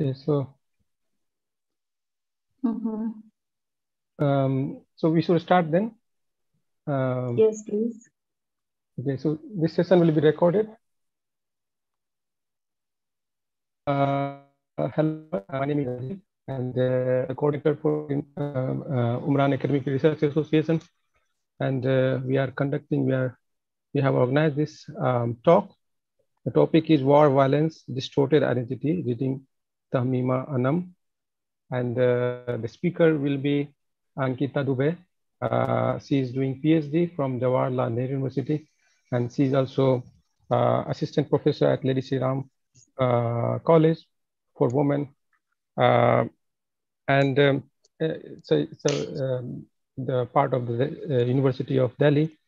Okay, so Mhm. um, so we should start then. Um, Yes, please. Okay, so this session will be recorded. Uh, hello, my name is Rajiv, and uh, the coordinator for uh, uh, Umran Academic Research Association, and uh, we are conducting. We are we have organized this um, talk. The topic is war, violence, distorted identity. Reading Tahmima Anam, and uh, the speaker will be Ankita Dubey. Uh, she is doing PhD from Jawaharlal Nehru University, and she is also uh, assistant professor at Lady Shri Ram uh, College for Women. Uh, and um, it's, a, um, the part of the uh, University of Delhi.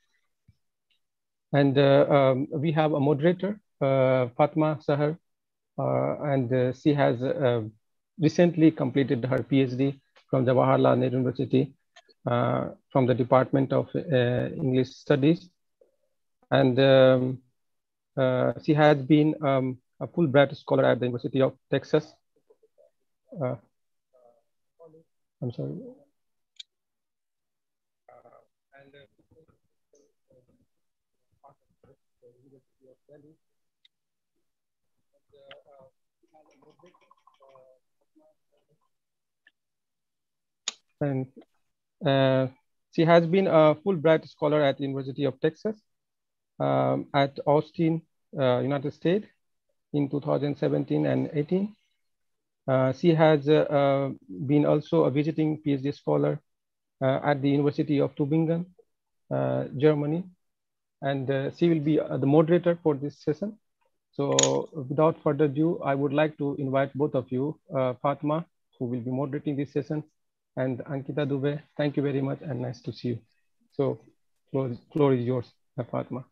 And uh, um, we have a moderator, uh, Fatma Sahar, and she has recently completed her PhD from Jawaharlal Nehru University uh, from the Department of uh, English Studies. And um, uh, she has been um, a Fulbright scholar at the University of Texas. I'm sorry. And uh, she has been a Fulbright scholar at the University of Texas um, at Austin, uh, United States in 2017 and 18. Uh, she has uh, uh, been also a visiting PhD scholar uh, at the University of Tübingen, Germany. And she will be the moderator for this session. So without further ado, I would like to invite both of you, Fatma, who will be moderating this session, and Ankita Dubey. Thank you very much and nice to see you. So floor, floor is yours, Fatma.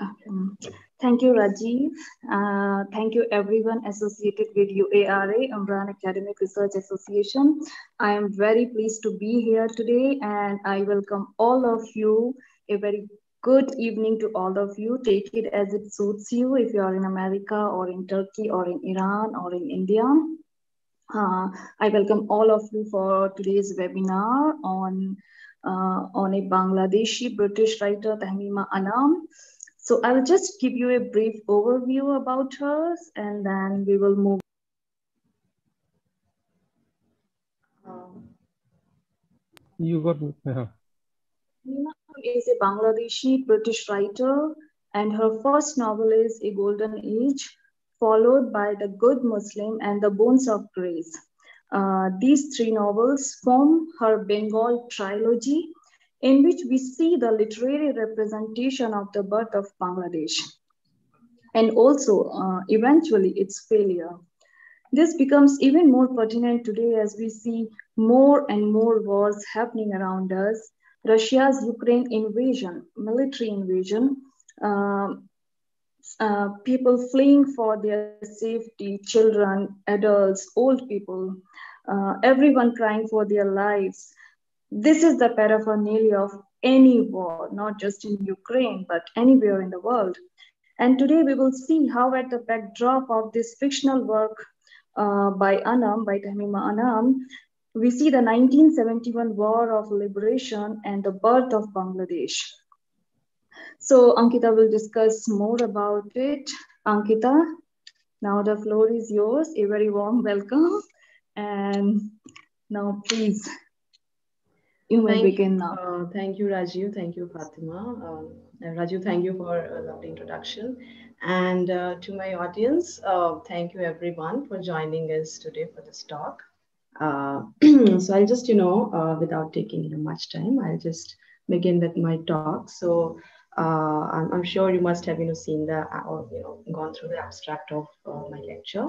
Um, thank you, Rajiv. Uh, thank you, everyone associated with UARA, Umran Academic Research Association. I am very pleased to be here today and I welcome all of you. A very good evening to all of you. Take it as it suits you if you are in America or in Turkey or in Iran or in India. Uh, I welcome all of you for today's webinar on, uh, on a Bangladeshi British writer, Tahmima Anam. So I'll just give you a brief overview about her and then we will move. Um, you got me. Yeah. is a Bangladeshi British writer and her first novel is A Golden Age followed by The Good Muslim and The Bones of Grace. Uh, these three novels form her Bengal trilogy, in which we see the literary representation of the birth of Bangladesh and also uh, eventually its failure. This becomes even more pertinent today as we see more and more wars happening around us. Russia's Ukraine invasion, military invasion, uh, uh, people fleeing for their safety, children, adults, old people, uh, everyone crying for their lives. This is the paraphernalia of any war, not just in Ukraine, but anywhere in the world. And today we will see how at the backdrop of this fictional work uh, by Anam, by Tahmima Anam, we see the 1971 War of Liberation and the birth of Bangladesh. So Ankita will discuss more about it. Ankita, now the floor is yours. A very warm welcome. And now please, you may thank, begin now. Uh, thank you, Rajiv. Thank you, Fatima. Um, Rajiv, thank you for a lovely introduction. And uh, to my audience, uh, thank you everyone for joining us today for this talk. Uh, so I'll just, you know, uh, without taking you know, much time, I'll just begin with my talk. So uh, I'm, I'm, sure you must have you know seen the or you know gone through the abstract of uh, my lecture.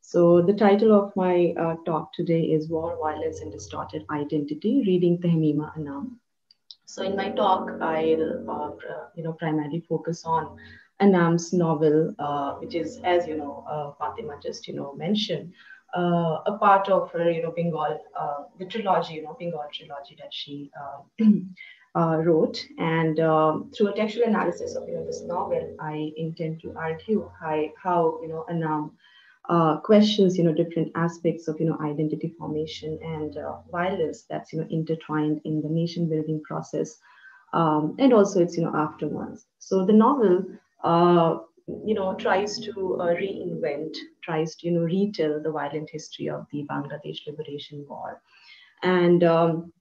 So the title of my uh, talk today is War, Violence, and Distorted Identity: Reading Tahmima Anam. So in my talk, I'll uh, you know primarily focus on Anam's novel, uh, which is as you know uh, Fatima just you know mentioned. a part of her, you know, Bengal, the trilogy, you know, Bengal trilogy that she uh, wrote. And um, through a textual analysis of you know, this novel, I intend to argue how, how you know, Anam uh, questions, you know, different aspects of, you know, identity formation and uh, violence that's, you know, intertwined in the nation building process. Um, and also its, you know, aftermath. So the novel, uh, you know, tries to uh, reinvent, tries to, you know, retell the violent history of the Bangladesh Liberation War. And um,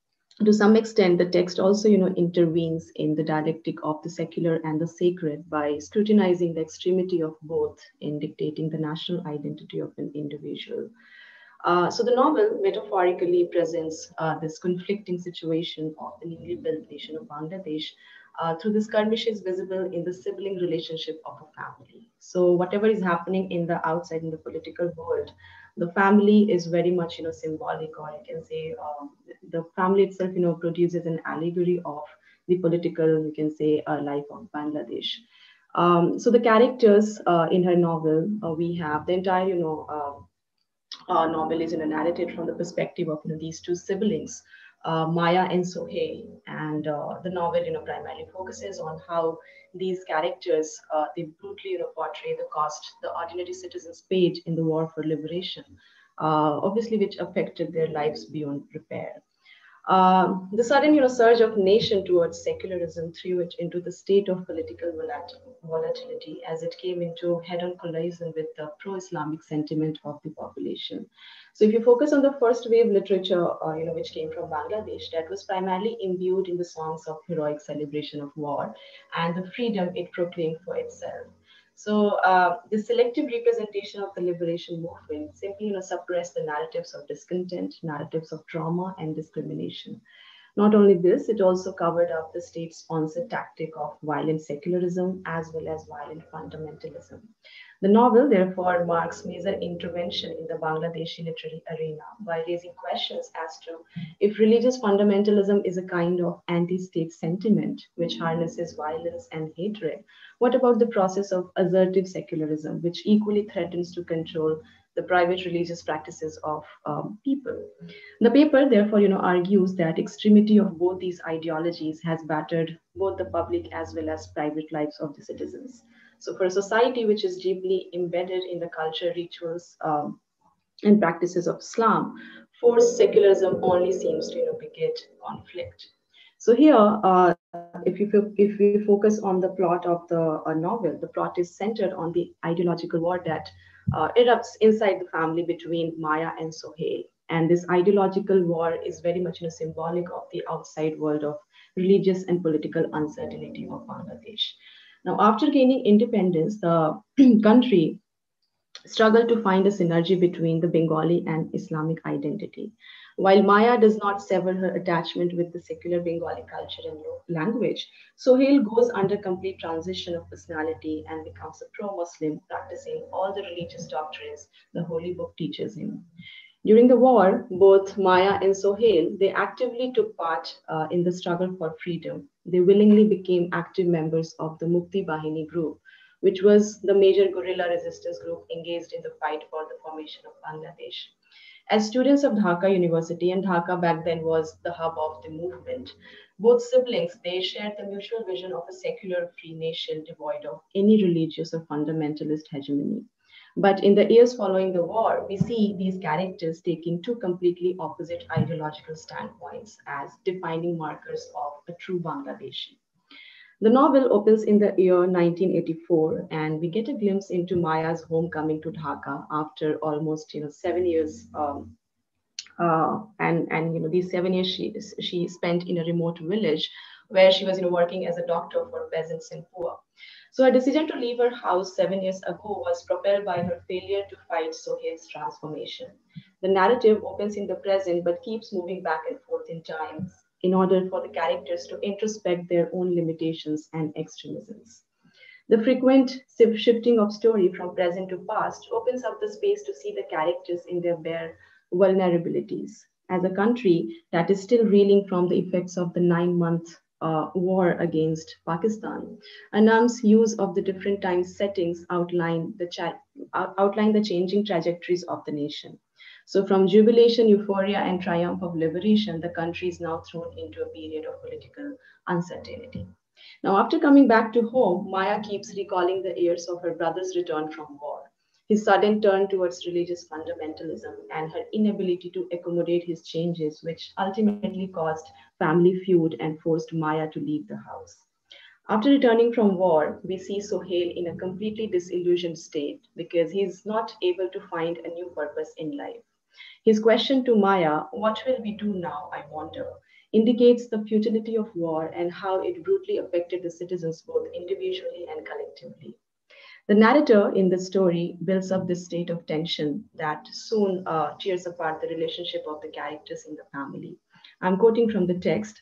to some extent, the text also, you know, intervenes in the dialectic of the secular and the sacred by scrutinizing the extremity of both in dictating the national identity of an individual. Uh, so the novel metaphorically presents uh, this conflicting situation of the newly built nation of Bangladesh uh, through the skirmishes visible in the sibling relationship of a family. So whatever is happening in the outside in the political world, the family is very much, you know, symbolic, or I can say um, the family itself, you know, produces an allegory of the political, you can say, uh, life of Bangladesh. Um, so the characters uh, in her novel, uh, we have the entire, you know, uh, uh, novel is in a narrated from the perspective of you know, these two siblings uh, Maya and Sohail. And uh, the novel, you know, primarily focuses on how these characters, uh, they brutally you know, portray the cost the ordinary citizens paid in the war for liberation, uh, obviously which affected their lives beyond repair. Um, the sudden you know, surge of nation towards secularism threw it into the state of political volatility as it came into head-on collision with the pro-Islamic sentiment of the population. So if you focus on the first wave literature, uh, you know, which came from Bangladesh, that was primarily imbued in the songs of heroic celebration of war and the freedom it proclaimed for itself. So uh, the selective representation of the liberation movement simply you know, suppressed the narratives of discontent, narratives of trauma and discrimination. Not only this, it also covered up the state-sponsored tactic of violent secularism as well as violent fundamentalism. The novel, therefore, marks major intervention in the Bangladeshi literary arena by raising questions as to if religious fundamentalism is a kind of anti-state sentiment which harnesses violence and hatred, what about the process of assertive secularism, which equally threatens to control the private religious practices of um, people. The paper, therefore, you know, argues that extremity of both these ideologies has battered both the public as well as private lives of the citizens. So for a society which is deeply embedded in the culture, rituals, um, and practices of Islam, forced secularism only seems to you know, beget conflict. So here, uh, if you if we focus on the plot of the uh, novel, the plot is centered on the ideological war that uh, erupts inside the family between Maya and Sohail. And this ideological war is very much you know, symbolic of the outside world of religious and political uncertainty of Bangladesh. Now, after gaining independence, the country struggled to find a synergy between the Bengali and Islamic identity. While Maya does not sever her attachment with the secular Bengali culture and language, Sohail goes under complete transition of personality and becomes a pro-Muslim, practicing all the religious doctrines the Holy Book teaches him. During the war, both Maya and Sohail, they actively took part uh, in the struggle for freedom. They willingly became active members of the Mukti Bahini group, which was the major guerrilla resistance group engaged in the fight for the formation of Bangladesh. As students of Dhaka University, and Dhaka back then was the hub of the movement, both siblings, they shared the mutual vision of a secular free nation devoid of any religious or fundamentalist hegemony. But in the years following the war, we see these characters taking two completely opposite ideological standpoints as defining markers of a true Bangladeshi. The novel opens in the year 1984, and we get a glimpse into Maya's homecoming to Dhaka after almost, you know, seven years. Um, uh, and and you know these seven years she she spent in a remote village where she was you know working as a doctor for peasants in poor. So her decision to leave her house seven years ago was propelled by her failure to fight Sohail's transformation. The narrative opens in the present but keeps moving back and forth in time in order for the characters to introspect their own limitations and extremisms. The frequent shifting of story from present to past opens up the space to see the characters in their bare vulnerabilities. As a country that is still reeling from the effects of the nine month uh, war against Pakistan. Anam's use of the different time settings outline the, outline the changing trajectories of the nation. So from jubilation, euphoria, and triumph of liberation, the country is now thrown into a period of political uncertainty. Now, after coming back to home, Maya keeps recalling the years of her brother's return from war. His sudden turn towards religious fundamentalism, and her inability to accommodate his changes, which ultimately caused family feud and forced Maya to leave the house. After returning from war, we see Sohail in a completely disillusioned state because he's not able to find a new purpose in life. His question to Maya, What will we do now? I wonder, indicates the futility of war and how it brutally affected the citizens both individually and collectively. The narrator in the story builds up this state of tension that soon uh, tears apart the relationship of the characters in the family. I'm quoting from the text.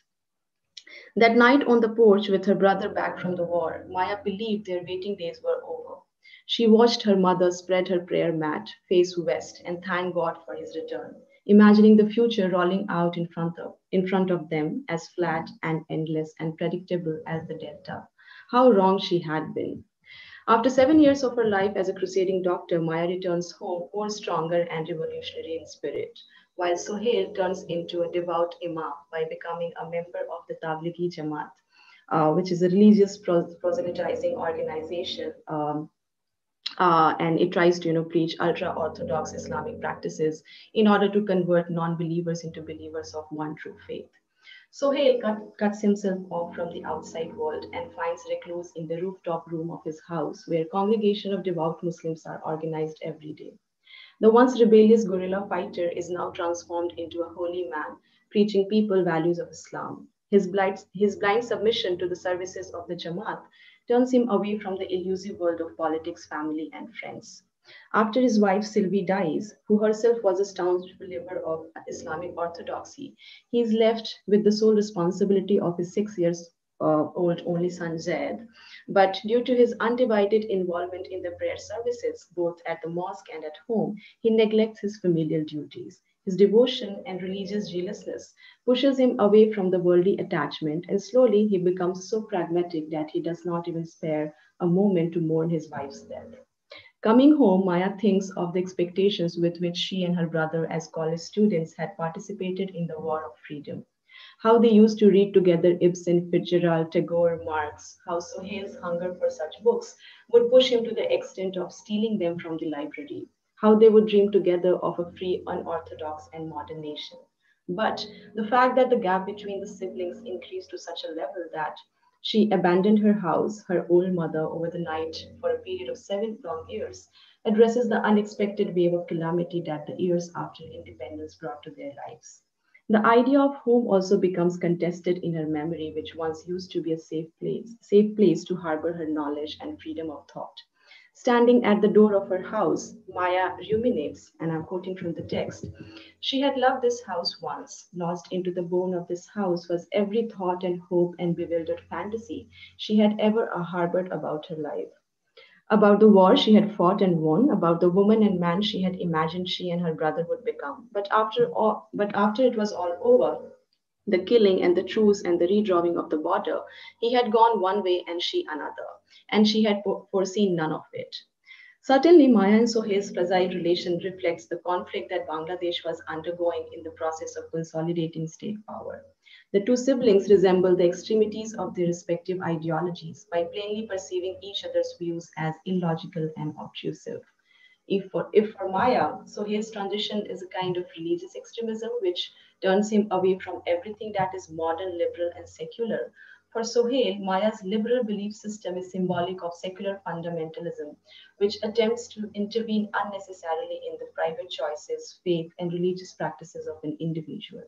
That night on the porch with her brother back from the war, Maya believed their waiting days were over. She watched her mother spread her prayer mat, face west, and thank God for his return, imagining the future rolling out in front of, in front of them as flat and endless and predictable as the delta. How wrong she had been. After seven years of her life as a crusading doctor, Maya returns home more stronger and revolutionary in spirit, while Sohail turns into a devout imam by becoming a member of the Tablighi Jamaat, uh, which is a religious proselytizing organization. Um, uh, and it tries to you know preach ultra orthodox islamic practices in order to convert non-believers into believers of one true faith Sohail cut, cuts himself off from the outside world and finds recluse in the rooftop room of his house, where congregation of devout Muslims are organized every day. The once rebellious guerrilla fighter is now transformed into a holy man, preaching people values of Islam. His blind, his blind submission to the services of the Jamaat turns him away from the elusive world of politics, family, and friends. After his wife Sylvie dies, who herself was a staunch believer of Islamic orthodoxy, he is left with the sole responsibility of his six years uh, old only son Zaid. But due to his undivided involvement in the prayer services, both at the mosque and at home, he neglects his familial duties. His devotion and religious zealousness pushes him away from the worldly attachment, and slowly he becomes so pragmatic that he does not even spare a moment to mourn his wife's death. Coming home, Maya thinks of the expectations with which she and her brother, as college students, had participated in the War of Freedom. How they used to read together Ibsen, Fitzgerald, Tagore, Marx, how Sohail's hunger for such books would push him to the extent of stealing them from the library, how they would dream together of a free, unorthodox, and modern nation. But the fact that the gap between the siblings increased to such a level that she abandoned her house, her old mother, over the night for a period of seven long years, addresses the unexpected wave of calamity that the years after independence brought to their lives. The idea of home also becomes contested in her memory, which once used to be a safe place, safe place to harbor her knowledge and freedom of thought. Standing at the door of her house, Maya ruminates, and I'm quoting from the text She had loved this house once. Lost into the bone of this house was every thought and hope and bewildered fantasy she had ever uh, harbored about her life. About the war she had fought and won, about the woman and man she had imagined she and her brother would become. But after all, but after it was all over, the killing and the truce and the redrawing of the border, he had gone one way and she another, and she had foreseen none of it. Certainly, Maya and Sohail's fragile relation reflects the conflict that Bangladesh was undergoing in the process of consolidating state power. The two siblings resemble the extremities of their respective ideologies by plainly perceiving each other's views as illogical and obtrusive. If for, if for Maya, Sohail's transition is a kind of religious extremism which turns him away from everything that is modern, liberal, and secular. For Sohail, Maya's liberal belief system is symbolic of secular fundamentalism, which attempts to intervene unnecessarily in the private choices, faith, and religious practices of an individual.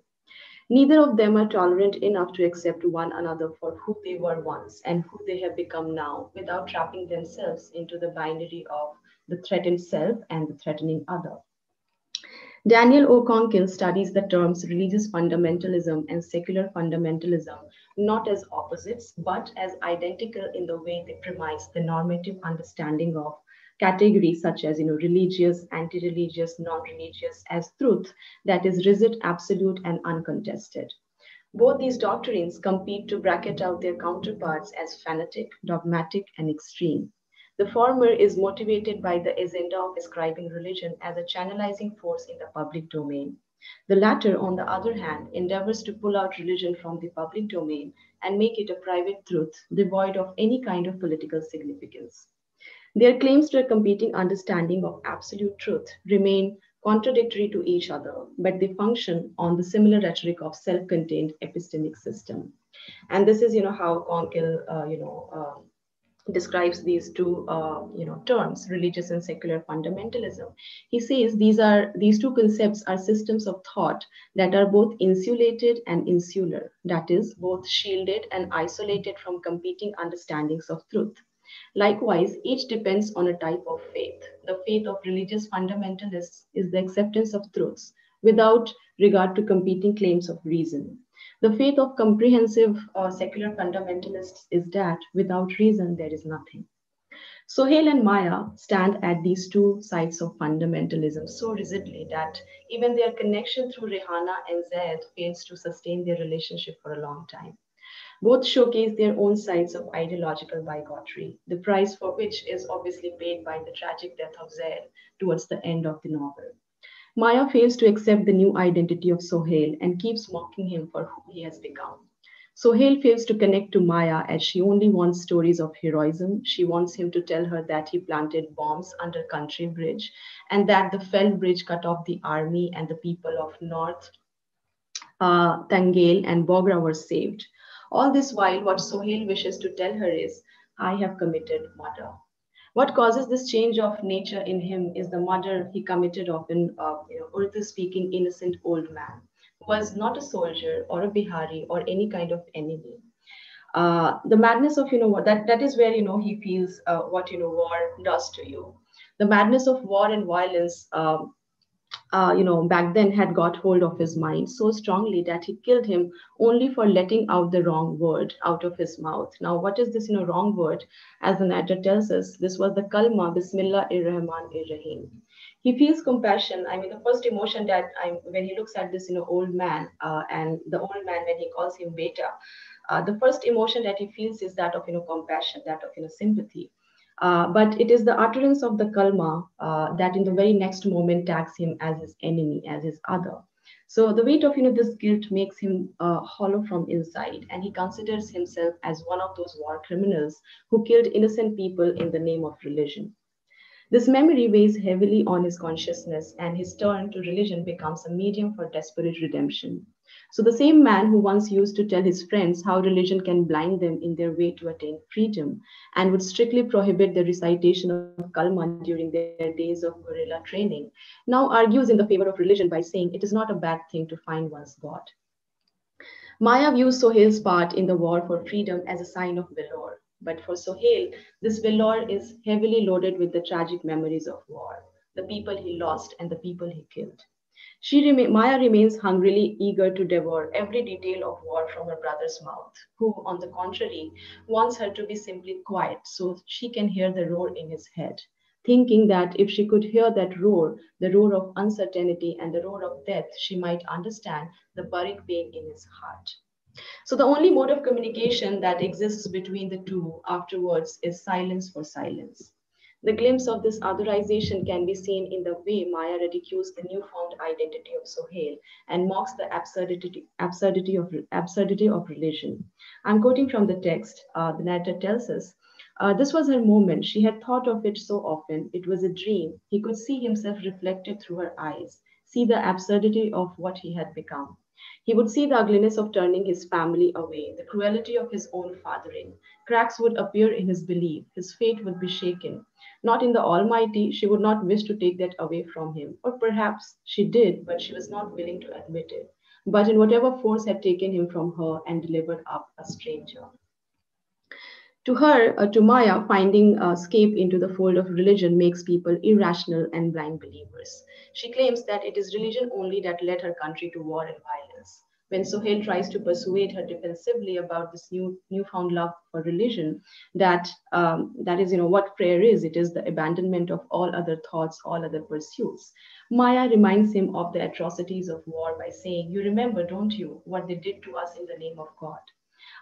Neither of them are tolerant enough to accept one another for who they were once and who they have become now without trapping themselves into the binary of the threatened self and the threatening other. Daniel O. Conkle studies the terms religious fundamentalism and secular fundamentalism not as opposites, but as identical in the way they premise the normative understanding of categories such as you know, religious, anti-religious, non-religious as truth that is rigid, absolute, and uncontested. Both these doctrines compete to bracket out their counterparts as fanatic, dogmatic, and extreme. The former is motivated by the agenda of ascribing religion as a channelizing force in the public domain. The latter, on the other hand, endeavors to pull out religion from the public domain and make it a private truth devoid of any kind of political significance. Their claims to a competing understanding of absolute truth remain contradictory to each other, but they function on the similar rhetoric of self-contained epistemic system. And this is, you know, how Conkle, uh, you know, uh, describes these two uh, you know terms religious and secular fundamentalism. He says these are these two concepts are systems of thought that are both insulated and insular that is both shielded and isolated from competing understandings of truth. Likewise each depends on a type of faith. The faith of religious fundamentalists is the acceptance of truths without regard to competing claims of reason the faith of comprehensive uh, secular fundamentalists is that without reason, there is nothing. Sohail and Maya stand at these two sides of fundamentalism so rigidly that even their connection through Rehana and Zaid fails to sustain their relationship for a long time. Both showcase their own sides of ideological bigotry, the price for which is obviously paid by the tragic death of Zaid towards the end of the novel. Maya fails to accept the new identity of Sohail and keeps mocking him for who he has become. Sohail fails to connect to Maya as she only wants stories of heroism. She wants him to tell her that he planted bombs under Country Bridge and that the Fell Bridge cut off the army and the people of North uh, Tangail and Bogra were saved. All this while, what Sohail wishes to tell her is, I have committed murder. What causes this change of nature in him is the murder he committed of an uh, you know, Urdu-speaking innocent old man who was not a soldier or a Bihari or any kind of enemy. Uh, the madness of you know that that is where you know he feels uh, what you know war does to you. The madness of war and violence um, uh, you know, back then had got hold of his mind so strongly that he killed him only for letting out the wrong word out of his mouth. Now, what is this, you know, wrong word? As the narrator tells us, this was the kalma, Bismillah ir-Rahman ir-Rahim. He feels compassion. I mean, the first emotion that I, when he looks at this, you know, old man uh, and the old man when he calls him beta, uh, the first emotion that he feels is that of, you know, compassion, that of, you know, sympathy. Uh, but it is the utterance of the kalma uh, that in the very next moment tags him as his enemy, as his other. So the weight of you know this guilt makes him uh, hollow from inside, and he considers himself as one of those war criminals who killed innocent people in the name of religion. This memory weighs heavily on his consciousness, and his turn to religion becomes a medium for desperate redemption. So the same man who once used to tell his friends how religion can blind them in their way to attain freedom and would strictly prohibit the recitation of Kalma during their days of guerrilla training, now argues in the favor of religion by saying it is not a bad thing to find one's God. Maya views Sohail's part in the war for freedom as a sign of valor. But for Sohail, this valor is heavily loaded with the tragic memories of war, the people he lost and the people he killed. She rema- Maya remains hungrily eager to devour every detail of war from her brother's mouth, who, on the contrary, wants her to be simply quiet so she can hear the roar in his head, thinking that if she could hear that roar, the roar of uncertainty and the roar of death, she might understand the buried pain in his heart. So the only mode of communication that exists between the two afterwards is silence for silence. The glimpse of this otherization can be seen in the way Maya ridicules the newfound identity of Sohail and mocks the absurdity, absurdity, of, absurdity of religion. I'm quoting from the text. Uh, the narrator tells us, uh, this was her moment. She had thought of it so often. It was a dream. He could see himself reflected through her eyes, see the absurdity of what he had become. He would see the ugliness of turning his family away, the cruelty of his own fathering. Cracks would appear in his belief. His faith would be shaken. Not in the Almighty, she would not wish to take that away from him. Or perhaps she did, but she was not willing to admit it. But in whatever force had taken him from her and delivered up a stranger. To her, uh, to Maya, finding escape into the fold of religion makes people irrational and blind believers. She claims that it is religion only that led her country to war and violence. When Sohail tries to persuade her defensively about this new newfound love for religion, that um, that is, you know, what prayer is. It is the abandonment of all other thoughts, all other pursuits. Maya reminds him of the atrocities of war by saying, "You remember, don't you, what they did to us in the name of God?"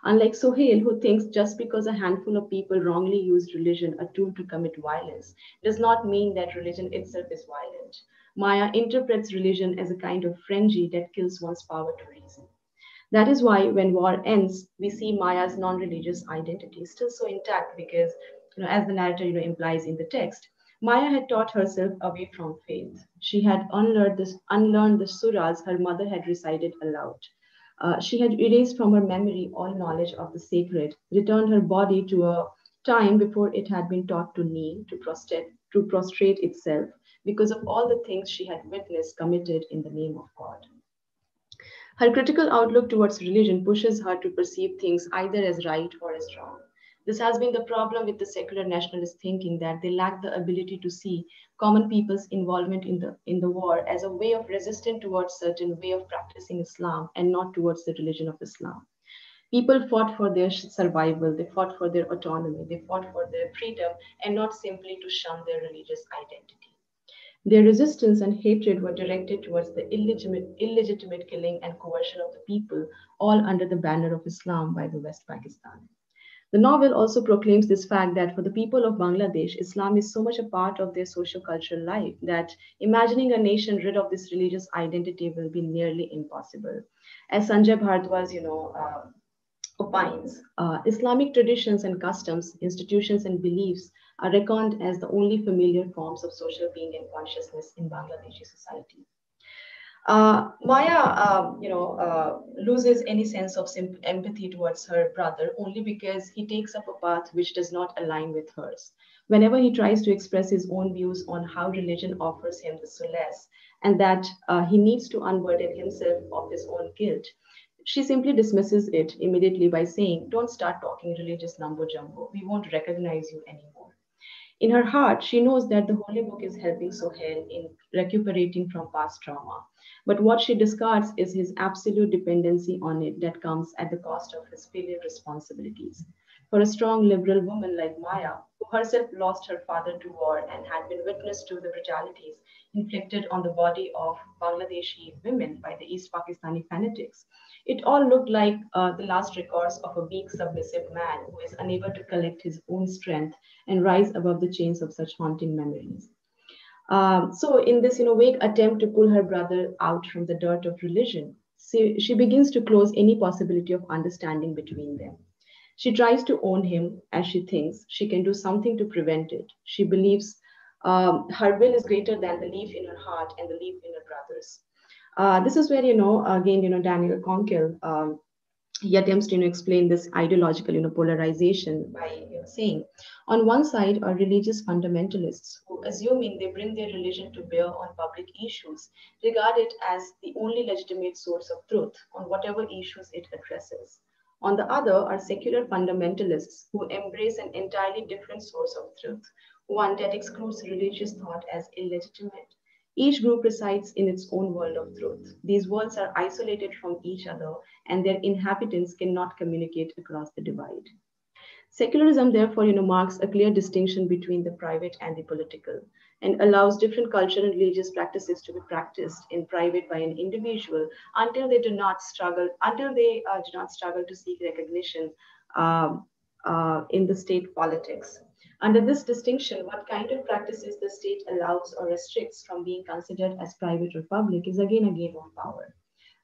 Unlike Sohail, who thinks just because a handful of people wrongly used religion, a tool to commit violence, does not mean that religion itself is violent. Maya interprets religion as a kind of frenzy that kills one's power to reason. That is why when war ends, we see Maya's non religious identity still so intact because you know, as the narrator you know, implies in the text, Maya had taught herself away from faith. She had unlearned, this, unlearned the surahs her mother had recited aloud. Uh, she had erased from her memory all knowledge of the sacred, returned her body to a time before it had been taught to kneel, to prostrate, to prostrate itself, because of all the things she had witnessed committed in the name of God. Her critical outlook towards religion pushes her to perceive things either as right or as wrong. This has been the problem with the secular nationalist thinking that they lack the ability to see common people's involvement in the, in the war as a way of resistance towards certain way of practicing Islam and not towards the religion of Islam. People fought for their survival, they fought for their autonomy, they fought for their freedom, and not simply to shun their religious identity. Their resistance and hatred were directed towards the illegitimate, illegitimate killing and coercion of the people, all under the banner of Islam by the West Pakistan. The novel also proclaims this fact that for the people of Bangladesh, Islam is so much a part of their social cultural life that imagining a nation rid of this religious identity will be nearly impossible. As Sanjay Bhardwaj, you know, uh, opines, uh, Islamic traditions and customs, institutions and beliefs are reckoned as the only familiar forms of social being and consciousness in Bangladeshi society. Uh, Maya, uh, you know, uh, loses any sense of empathy towards her brother only because he takes up a path which does not align with hers. Whenever he tries to express his own views on how religion offers him the solace and that uh, he needs to unburden himself of his own guilt, she simply dismisses it immediately by saying, Don't start talking religious number jumbo. We won't recognize you anymore. In her heart, she knows that the mm-hmm. Holy Book is helping Sohail in recuperating from past trauma. But what she discards is his absolute dependency on it that comes at the cost of his filial responsibilities. For a strong liberal woman like Maya, who herself lost her father to war and had been witness to the brutalities inflicted on the body of Bangladeshi women by the East Pakistani fanatics, it all looked like uh, the last recourse of a weak, submissive man who is unable to collect his own strength and rise above the chains of such haunting memories. Um, so in this you know, vague attempt to pull her brother out from the dirt of religion, she, she begins to close any possibility of understanding between them. She tries to own him as she thinks she can do something to prevent it. She believes um, her will is greater than the leaf in her heart and the leaf in her brother's. Uh, this is where, you know, again, you know, Daniel Conkle um, he attempts to you know, explain this ideological you know, polarization by you know, saying, on one side are religious fundamentalists who, assuming they bring their religion to bear on public issues, regard it as the only legitimate source of truth on whatever issues it addresses. On the other are secular fundamentalists who embrace an entirely different source of truth, one that excludes religious thought as illegitimate each group resides in its own world of truth. These worlds are isolated from each other, and their inhabitants cannot communicate across the divide. Secularism, therefore, you know, marks a clear distinction between the private and the political, and allows different cultural and religious practices to be practiced in private by an individual until they do not struggle, until they uh, do not struggle to seek recognition um, uh, in the state politics. Under this distinction, what kind of practices the state allows or restricts from being considered as private or public is again a game of power.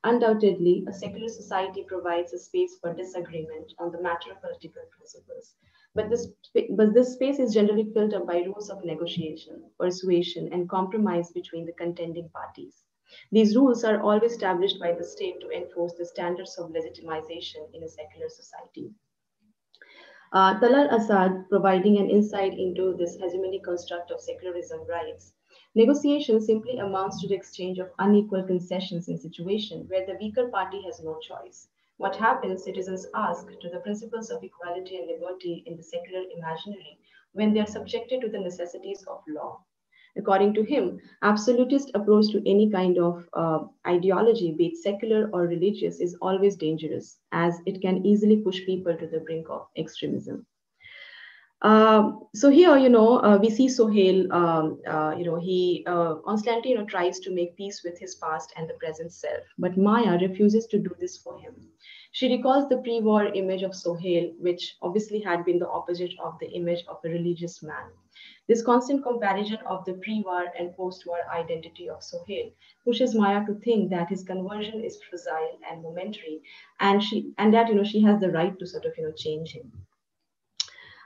Undoubtedly, a secular society provides a space for disagreement on the matter of political principles. But this, but this space is generally filled up by rules of negotiation, persuasion, and compromise between the contending parties. These rules are always established by the state to enforce the standards of legitimization in a secular society. Uh, Talal Asad, providing an insight into this hegemonic construct of secularism, writes, Negotiation simply amounts to the exchange of unequal concessions in situation where the weaker party has no choice. What happens, citizens ask, to the principles of equality and liberty in the secular imaginary when they are subjected to the necessities of law. According to him, absolutist approach to any kind of uh, ideology, be it secular or religious, is always dangerous as it can easily push people to the brink of extremism. Um, so here, you know, uh, we see Sohail, um, uh, you know, he uh, constantly, you know, tries to make peace with his past and the present self, but Maya refuses to do this for him. She recalls the pre-war image of Sohail, which obviously had been the opposite of the image of a religious man. This constant comparison of the pre-war and post-war identity of Sohail pushes Maya to think that his conversion is fragile and momentary, and she and that you know she has the right to sort of you know change him.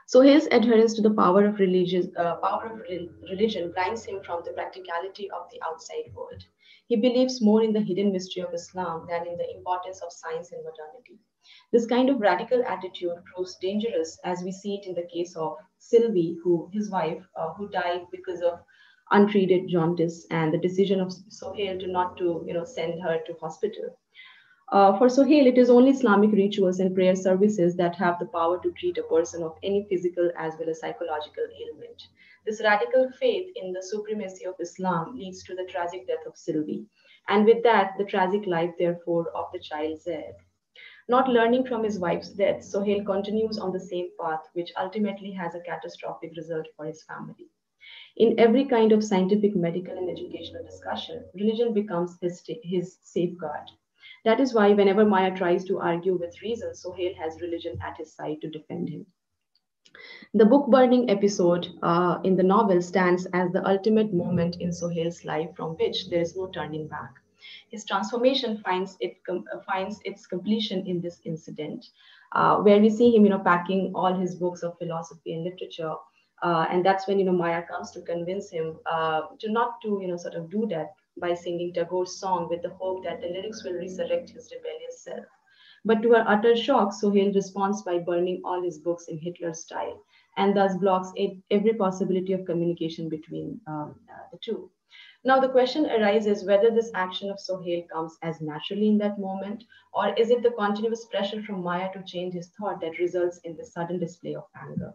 Sohail's adherence to the power of, religious, uh, power of religion blinds him from the practicality of the outside world. He believes more in the hidden mystery of Islam than in the importance of science and modernity. This kind of radical attitude proves dangerous as we see it in the case of Sylvie, who his wife, uh, who died because of untreated jaundice and the decision of Sohail to not to you know send her to hospital. Uh, for Sohail, it is only Islamic rituals and prayer services that have the power to treat a person of any physical as well as psychological ailment. This radical faith in the supremacy of Islam leads to the tragic death of Sylvie, and with that, the tragic life, therefore, of the child Zaid. Not learning from his wife's death, Sohail continues on the same path, which ultimately has a catastrophic result for his family. In every kind of scientific, medical, and educational discussion, religion becomes his, his safeguard. That is why whenever Maya tries to argue with reason, Sohail has religion at his side to defend him. The book burning episode uh, in the novel stands as the ultimate moment in Sohail's life from which there is no turning back. His transformation finds, it uh, finds its completion in this incident, uh, where we see him, you know, packing all his books of philosophy and literature. Uh, and that's when, you know, Maya comes to convince him uh, to not to, you know, sort of do that, by singing Tagore's song with the hope that the lyrics will resurrect his rebellious self. But to her utter shock, Sohail responds by burning all his books in Hitler style and thus blocks every possibility of communication between um, uh, the two. Now, the question arises whether this action of Sohail comes as naturally in that moment, or is it the continuous pressure from Maya to change his thought that results in the sudden display of anger?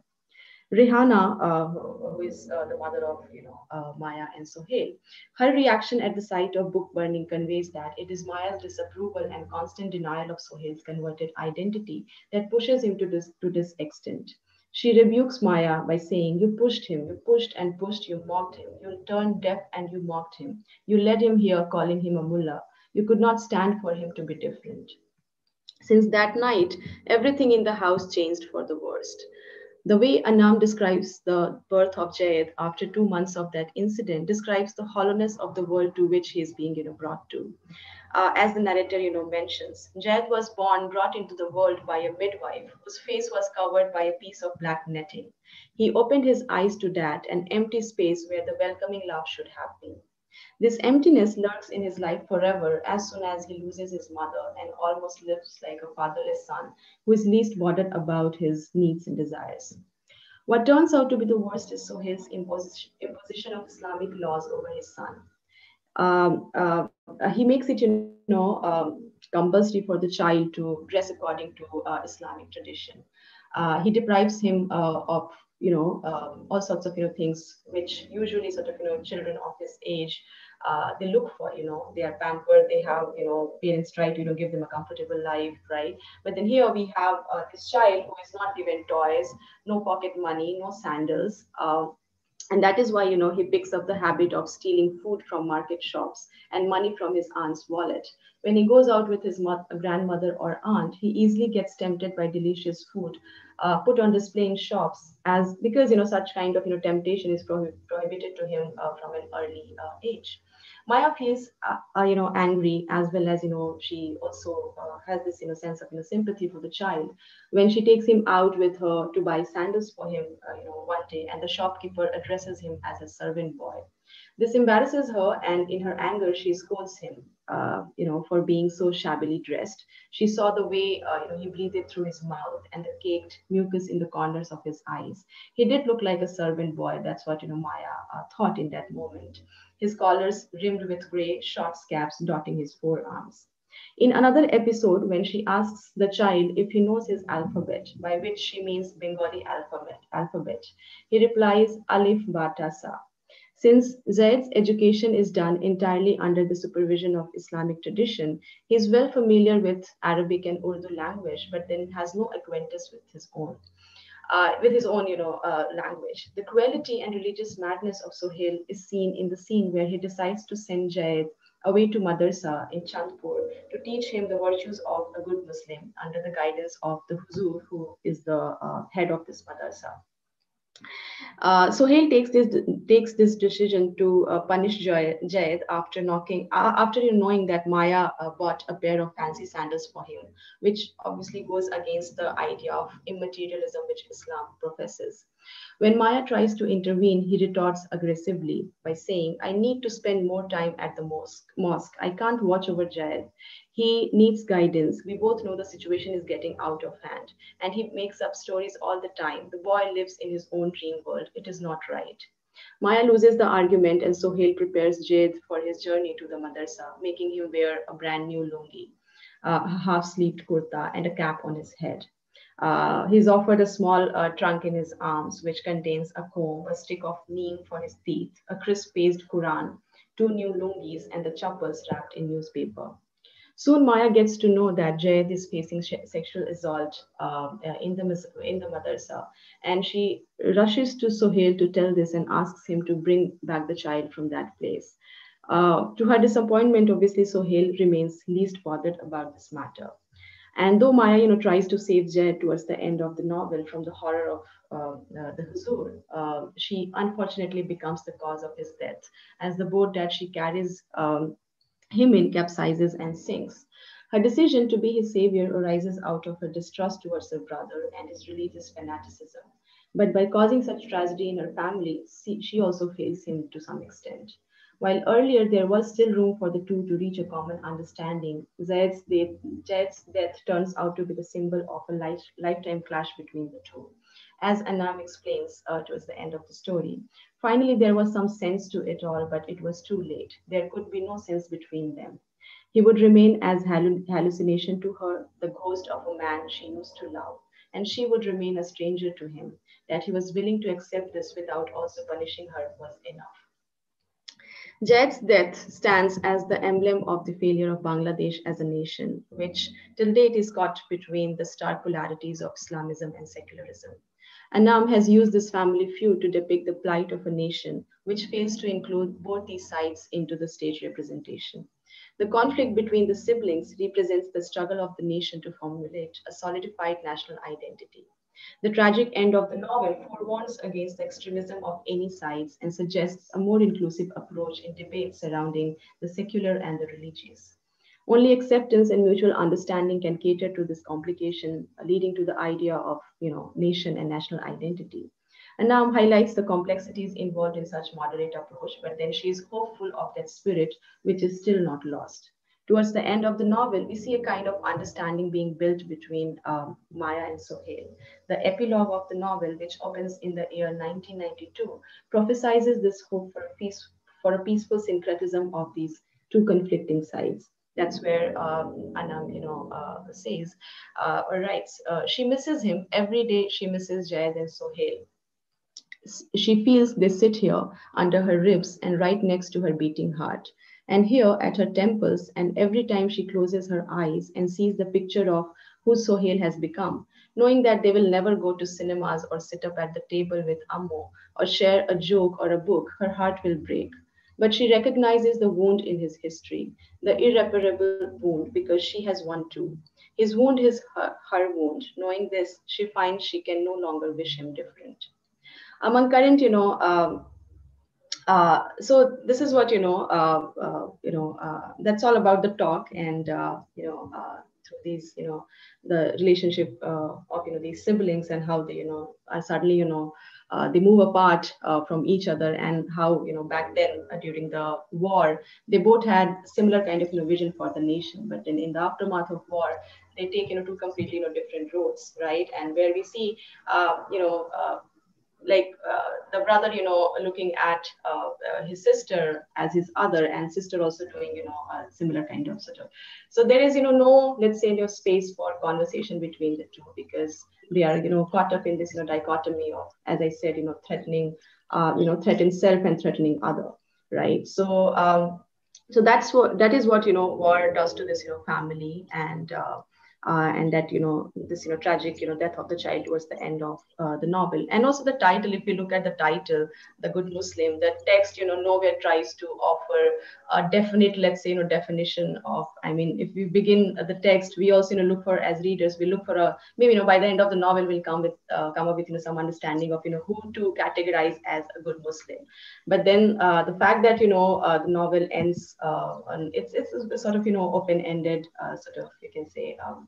Rehana, uh, who is uh, the mother of you know uh, Maya and Sohail, her reaction at the sight of book burning conveys that it is Maya's disapproval and constant denial of Sohail's converted identity that pushes him to this to this extent. She rebukes Maya by saying, You pushed him, you pushed and pushed, you mocked him, you turned deaf and you mocked him. You led him here, calling him a mullah. You could not stand for him to be different. Since that night, everything in the house changed for the worst. The way Anam describes the birth of Jayed after two months of that incident describes the hollowness of the world to which he is being you know, brought to. Uh, as the narrator you know, mentions, Jayed was born, brought into the world by a midwife whose face was covered by a piece of black netting. He opened his eyes to that, an empty space where the welcoming love should have been. This emptiness lurks in his life forever as soon as he loses his mother and almost lives like a fatherless son who is least bothered about his needs and desires. What turns out to be the worst is Sohail's imposition of Islamic laws over his son. Um, uh, he makes it, you know, um, compulsory for the child to dress according to uh, Islamic tradition. Uh, he deprives him uh, of you know, um, all sorts of, you know, things which usually sort of, you know, children of this age, uh, they look for, you know, they are pampered, they have, you know, parents try to, you know, give them a comfortable life, right? But then here we have uh, this child who is not given toys, no pocket money, no sandals. Uh, and that is why, you know, he picks up the habit of stealing food from market shops and money from his aunt's wallet. When he goes out with his mother, grandmother or aunt, he easily gets tempted by delicious food uh, put on display in shops as because you know such kind of you know temptation is prohibited to him uh, from an early uh, age. Maya feels uh, uh, you know angry as well as you know she also uh, has this you know sense of you know sympathy for the child. When she takes him out with her to buy sandals for him you know one day and the shopkeeper addresses him as a servant boy this embarrasses her, and in her anger, she scolds him, uh, you know, for being so shabbily dressed. She saw the way, uh, you know, he breathed through his mouth and the caked mucus in the corners of his eyes. He did look like a servant boy. That's what, you know, Maya uh, thought in that moment. His collars rimmed with gray short scabs dotting his forearms. In another episode, when she asks the child if he knows his alphabet, by which she means Bengali alphabet, alphabet, he replies Alif Batasa, since Zaid's education is done entirely under the supervision of Islamic tradition, he is well familiar with Arabic and Urdu language, but then has no acquaintance with his own. Uh, with his own, you know, uh, language. The cruelty and religious madness of Sohail is seen in the scene where he decides to send Jayed away to madrasa in Chandpur to teach him the virtues of a good Muslim under the guidance of the Huzur, who is the uh, head of this madrasa. Uh, Sohail takes this takes this decision to uh, punish Jayed after knocking uh, after knowing that Maya uh, bought a pair of fancy sandals for him, which obviously goes against the idea of immaterialism which Islam professes. When Maya tries to intervene, he retorts aggressively by saying, "I need to spend more time at the mosque. Mosque. I can't watch over Jayed. He needs guidance. We both know the situation is getting out of hand, and he makes up stories all the time. The boy lives in his own dream world. It is not right. Maya loses the argument, and Sohail prepares Jade for his journey to the madrasa, making him wear a brand new lungi, uh, a half-sleeved kurta, and a cap on his head. Uh, he's offered a small uh, trunk in his arms, which contains a comb, a stick of neem for his teeth, a crisp-paced Quran, two new lungis, and the chappals wrapped in newspaper. Soon Maya gets to know that Jayed is facing sexual assault uh, in the in the madrasa, and she rushes to Sohail to tell this and asks him to bring back the child from that place. Uh, to her disappointment, obviously, Sohail remains least bothered about this matter. And though Maya, you know, tries to save Jed towards the end of the novel from the horror of uh, uh, the Huzur, uh, she unfortunately becomes the cause of his death, as the boat that she carries um, him in capsizes and sinks. Her decision to be his savior arises out of her distrust towards her brother and his religious fanaticism. But by causing such tragedy in her family, she also fails him to some extent. While earlier there was still room for the two to reach a common understanding, Zed's death, death turns out to be the symbol of a life, lifetime clash between the two. As Anam explains uh, towards the end of the story, Finally, there was some sense to it all, but it was too late. There could be no sense between them. He would remain as hallucination to her, the ghost of a man she used to love, and she would remain a stranger to him. That he was willing to accept this without also punishing her was enough. Jayed's death stands as the emblem of the failure of Bangladesh as a nation, which till date is caught between the stark polarities of Islamism and secularism. Anam has used this family feud to depict the plight of a nation, which fails to include both these sides into the stage representation. The conflict between the siblings represents the struggle of the nation to formulate a solidified national identity. The tragic end of the novel forewarns against the extremism of any sides and suggests a more inclusive approach in debates surrounding the secular and the religious. Only acceptance and mutual understanding can cater to this complication, leading to the idea of you know, nation and national identity. Anam highlights the complexities involved in such moderate approach, but then she is hopeful of that spirit, which is still not lost. Towards the end of the novel, we see a kind of understanding being built between um, Maya and Sohail. The epilogue of the novel, which opens in the year 1992, prophesizes this hope for a, peace, for a peaceful syncretism of these two conflicting sides. That's where um, Anam, you know, uh, says uh, or writes, uh, she misses him every day. She misses Jayed and Sohail. She feels they sit here under her ribs and right next to her beating heart, and here at her temples. And every time she closes her eyes and sees the picture of who Sohail has become, knowing that they will never go to cinemas or sit up at the table with Ammu or share a joke or a book, her heart will break but she recognizes the wound in his history, the irreparable wound, because she has one too. His wound is her, her wound. Knowing this, she finds she can no longer wish him different. Among current, you know, um, uh, so this is what you know. Uh, uh, you know, uh, that's all about the talk, and uh, you know, uh, through these, you know, the relationship of you know these siblings and how they, you know, are suddenly, you know, uh, they move apart uh, from each other and how you know back then uh, during the war they both had similar kind of you know, vision for the nation but then in the aftermath of war they take you know two completely you know different roads right and where we see uh, you know uh, like uh, the brother you know looking at uh, uh, his sister as his other and sister also doing you know a similar kind of sort of so there is you know no let's say no space for conversation between the two because they are you know caught up in this you know dichotomy of as i said you know threatening you know threaten self and threatening other right? So um, so that's what that is what you know war does to this you know family and uh, uh, and that you know this you know tragic you know death of the child towards the end of uh, the novel and also the title if you look at the title the good muslim the text you know nowhere tries to offer a definite let's say you know definition of i mean if we begin the text we also you know look for as readers we look for a maybe you know by the end of the novel we'll come with uh, come up with you know some understanding of you know who to categorize as a good muslim but then uh, the fact that you know uh, the novel ends uh, on it's it's sort of you know open ended uh, sort of you can say um,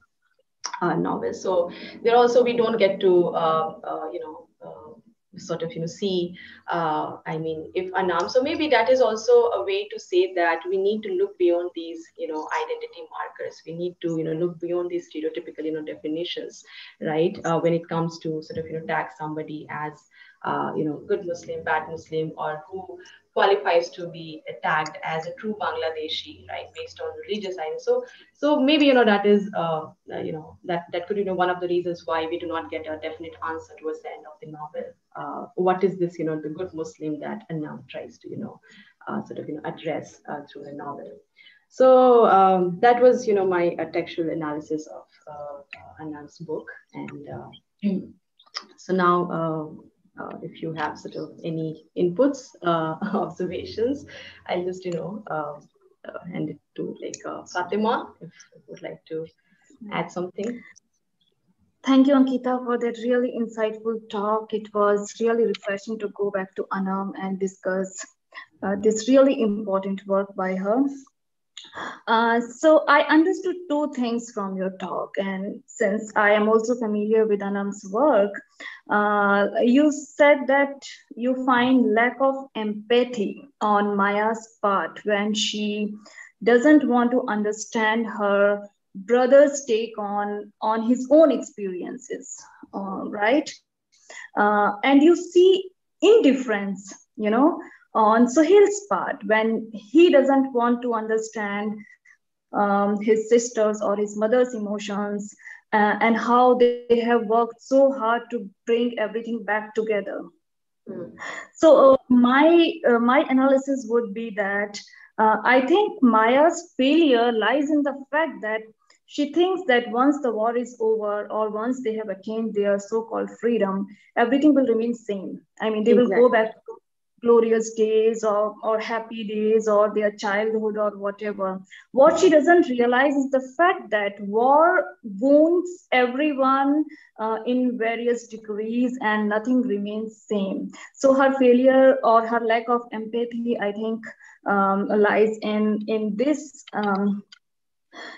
uh, novel. So there also we don't get to uh, uh, you know uh, sort of you know see uh, i mean if anam so maybe that is also a way to say that we need to look beyond these you know identity markers we need to you know look beyond these stereotypical you know definitions right uh, when it comes to sort of you know tag somebody as uh, you know, good Muslim, bad Muslim, or who qualifies to be tagged as a true Bangladeshi, right, based on religious identity. So, so maybe you know that is, uh, uh, you know, that that could you know, one of the reasons why we do not get a definite answer towards the end of the novel. Uh, what is this, you know, the good Muslim that Anam tries to, you know, uh, sort of you know address uh, through the novel. So um, that was, you know, my uh, textual analysis of Anam's book, and so now uh, if you have sort of any inputs, uh, observations, I'll just, you know, um, uh, hand it to like uh, Fatima, if you would like to add something. Thank you, Ankita, for that really insightful talk. It was really refreshing to go back to Anam and discuss uh, this really important work by her. Uh, so I understood two things from your talk, and since I am also familiar with Anam's work, uh, you said that you find lack of empathy on Maya's part when she doesn't want to understand her brother's take on on his own experiences, uh, right? Uh, and you see indifference, you know, on Sohail's part when he doesn't want to understand um, his sister's or his mother's emotions uh, and how they have worked so hard to bring everything back together. Mm. So uh, my uh, my analysis would be that uh, I think Maya's failure lies in the fact that she thinks that once the war is over or once they have attained their so-called freedom, everything will remain same. I mean, they exactly. will go back to glorious days or, or happy days or their childhood or whatever. What she doesn't realize is the fact that war wounds everyone uh, in various degrees and nothing remains same. So her failure or her lack of empathy, I think, um, lies in, in this um,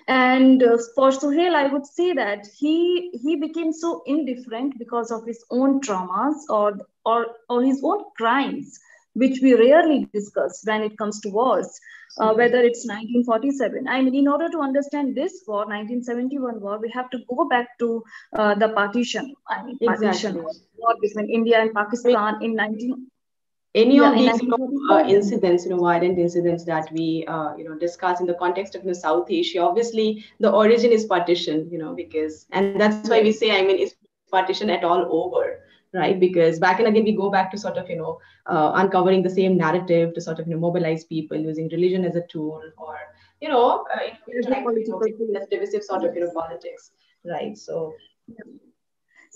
and uh, for Sohail, I would say that he he became so indifferent because of his own traumas or or or his own crimes which we rarely discuss when it comes to wars, uh, hmm. whether it's 1947. I mean, in order to understand this war, 1971 war, we have to go back to uh, the partition. I mean, exactly. partition war between India and Pakistan in 19. Any yeah, of these you know, uh, incidents, you know, violent incidents that we, uh, you know, discuss in the context of you know, South Asia, obviously the origin is partition, you know, because, and that's why we say, I mean, is partition at all over? Right? Because back and again, we go back to sort of, you know, uh, uncovering the same narrative to sort of, you know, mobilize people using religion as a tool or, you know, uh, less divisive sort of, you know, politics, right? So,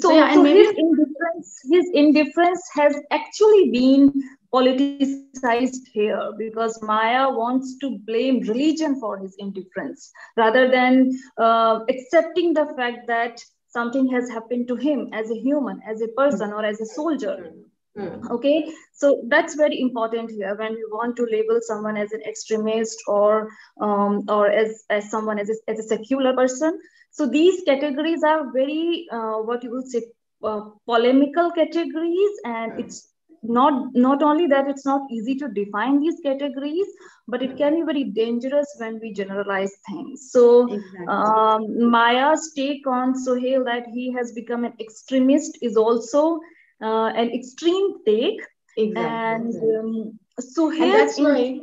so, so, yeah, so maybe... his indifference, his indifference has actually been politicized here because Maya wants to blame religion for his indifference rather than uh, accepting the fact that something has happened to him as a human, as a person, or as a soldier. Mm. Okay, so that's very important here when we want to label someone as an extremist or um, or as, as someone as a, as a secular person. So these categories are very uh, what you would say uh, polemical categories, and mm. it's not not only that it's not easy to define these categories but it can be very dangerous when we generalize things so exactly. um, maya's take on sohail that he has become an extremist is also uh, an extreme take exactly. and um, so that's why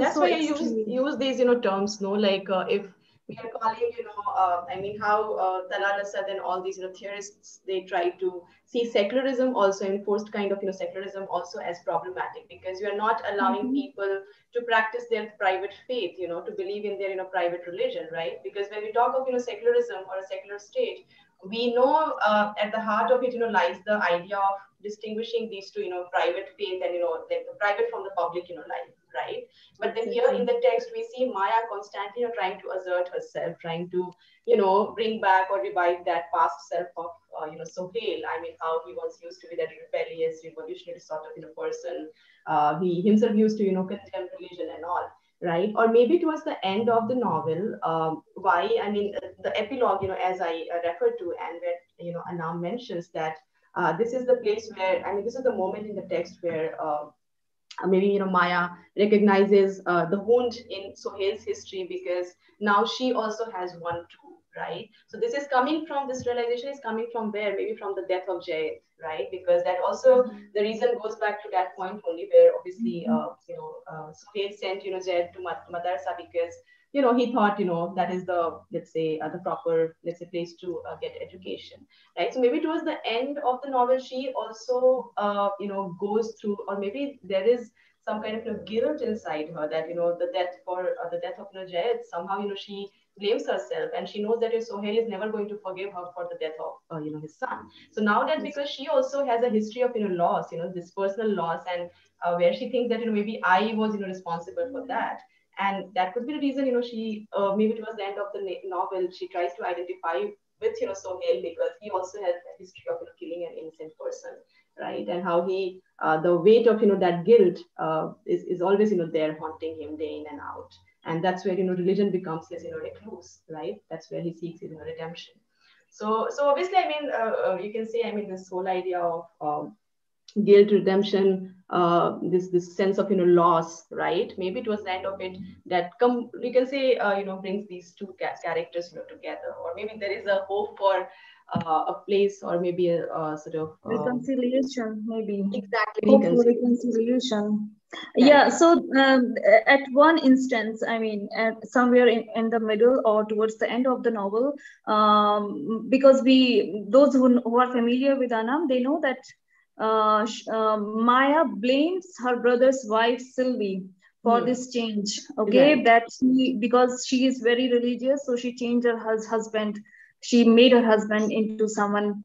that's why I use, use these you know terms no like uh, if we are calling, you know, uh, I mean, how uh, Talal Asad and all these, you know, theorists, they try to see secularism also, enforced kind of, you know, secularism also as problematic because you are not allowing mm-hmm. people to practice their private faith, you know, to believe in their, you know, private religion, right? Because when we talk of, you know, secularism or a secular state, we know uh, at the heart of it, you know, lies the idea of distinguishing these two, you know, private faith and, you know, like the private from the public, you know, life right? But then here in the text, we see Maya constantly you know, trying to assert herself, trying to, you know, bring back or revive that past self of, uh, you know, Sohail. I mean, how he once used to be that rebellious, revolutionary sort of, you know, person. Uh, he himself used to, you know, condemn religion and all right? Or maybe towards the end of the novel, um, why? I mean, the epilogue, you know, as I uh, referred to, and where you know Anam mentions that uh, this is the place where, I mean, this is the moment in the text where uh, uh, maybe you know Maya recognizes uh, the wound in Sohail's history because now she also has one too, right? So this is coming from this realization is coming from where maybe from the death of Jay, right? Because that also mm-hmm. the reason goes back to that point only where obviously mm-hmm. uh, you know uh, Sohail sent you know Jay to madrasa because you know he thought you know that is the let's say uh, the proper let's say place to uh, get education right so maybe towards the end of the novel she also uh, you know goes through or maybe there is some kind of you know, guilt inside her that you know the death for uh, the death of you somehow you know she blames herself and she knows that Sohail is never going to forgive her for the death of uh, you know his son. So now that because she also has a history of you know loss, you know this personal loss and uh, where she thinks that you know maybe I was you know responsible for that, and that could be the reason you know she uh, maybe towards the end of the novel. She tries to identify with you know Sohail because he also has a history of you know, killing an innocent person right? And how he uh, the weight of you know that guilt uh, is, is always you know there haunting him day in and out. And that's where you know religion becomes his you know recluse right? That's where he seeks you know redemption. So so obviously i mean uh, uh you can say i mean this whole idea of um, guilt redemption uh, this this sense of you know loss right? Maybe it was the end of it that come you can say uh, you know brings these two characters you know together. Or maybe there is a hope for uh, a place or maybe a, a sort of um, reconciliation maybe. Exactly. Reconciliation, reconciliation. Yeah so um, at one instance i mean somewhere in, in the middle or towards the end of the novel um, because we those who, who are familiar with anam they know that uh, uh, Maya blames her brother's wife Silvi for hmm. this change. Okay, right. that she because she is very religious, so she changed her hus- husband. She made her husband into someone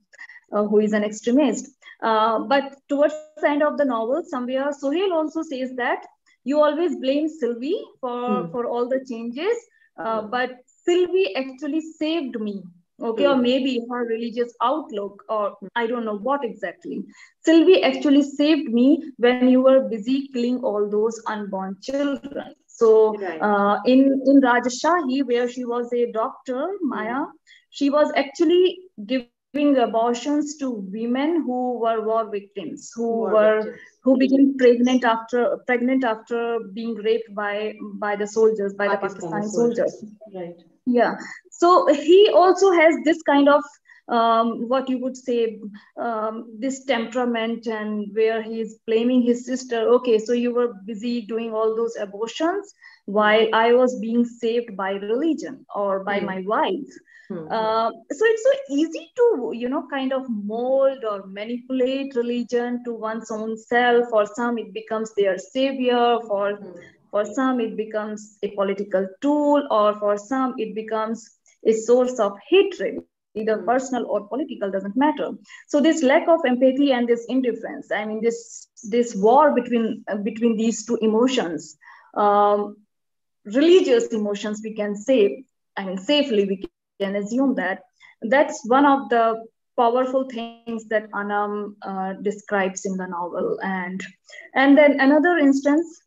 uh, who is an extremist. Uh, but towards the end of the novel, somewhere Sohail also says that you always blame Silvi for hmm. for all the changes, uh, but Silvi actually saved me okay or maybe her religious outlook or i don't know what exactly. Silvi actually saved me when you were busy killing all those unborn children. So right. uh, in in Rajshahi where she was a doctor maya she was actually giving abortions to women who were war victims who war were victims. who became pregnant after pregnant after being raped by by the soldiers by Pakistan the pakistani soldiers. soldiers right yeah so he also has this kind of um, what you would say um, this temperament and where he is blaming his sister. Okay so you were busy doing all those abortions while i was being saved by religion or by mm. my wife. Mm-hmm. uh, so it's so easy to you know kind of mold or manipulate religion to one's own self. For some it becomes their savior. For mm for some, it becomes a political tool, or for some, it becomes a source of hatred either hmm. personal or political doesn't matter so this lack of empathy and this indifference i mean this this war between uh, between these two emotions um, religious emotions we can say i mean safely we can assume that that's one of the powerful things that anam uh, describes in the novel and and then another instance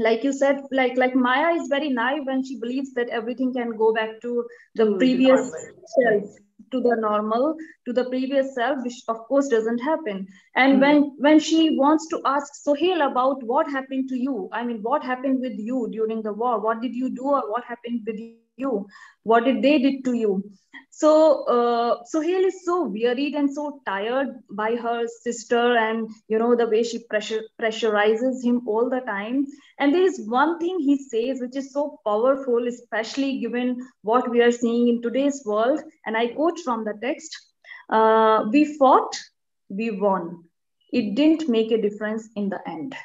like you said like like maya is very naive when she believes that everything can go back to the to previous self to the normal to the previous self which of course doesn't happen. And mm. when when she wants to ask sohail about what happened to you i mean what happened with you during the war? What did you do or what happened with you? What did they did to you? So uh, Sohail is so wearied and so tired by her sister and you know the way she pressure pressurizes him all the time. And there is one thing he says which is so powerful especially given what we are seeing in today's world. And i quote from the text uh, we fought we won. It didn't make a difference in the end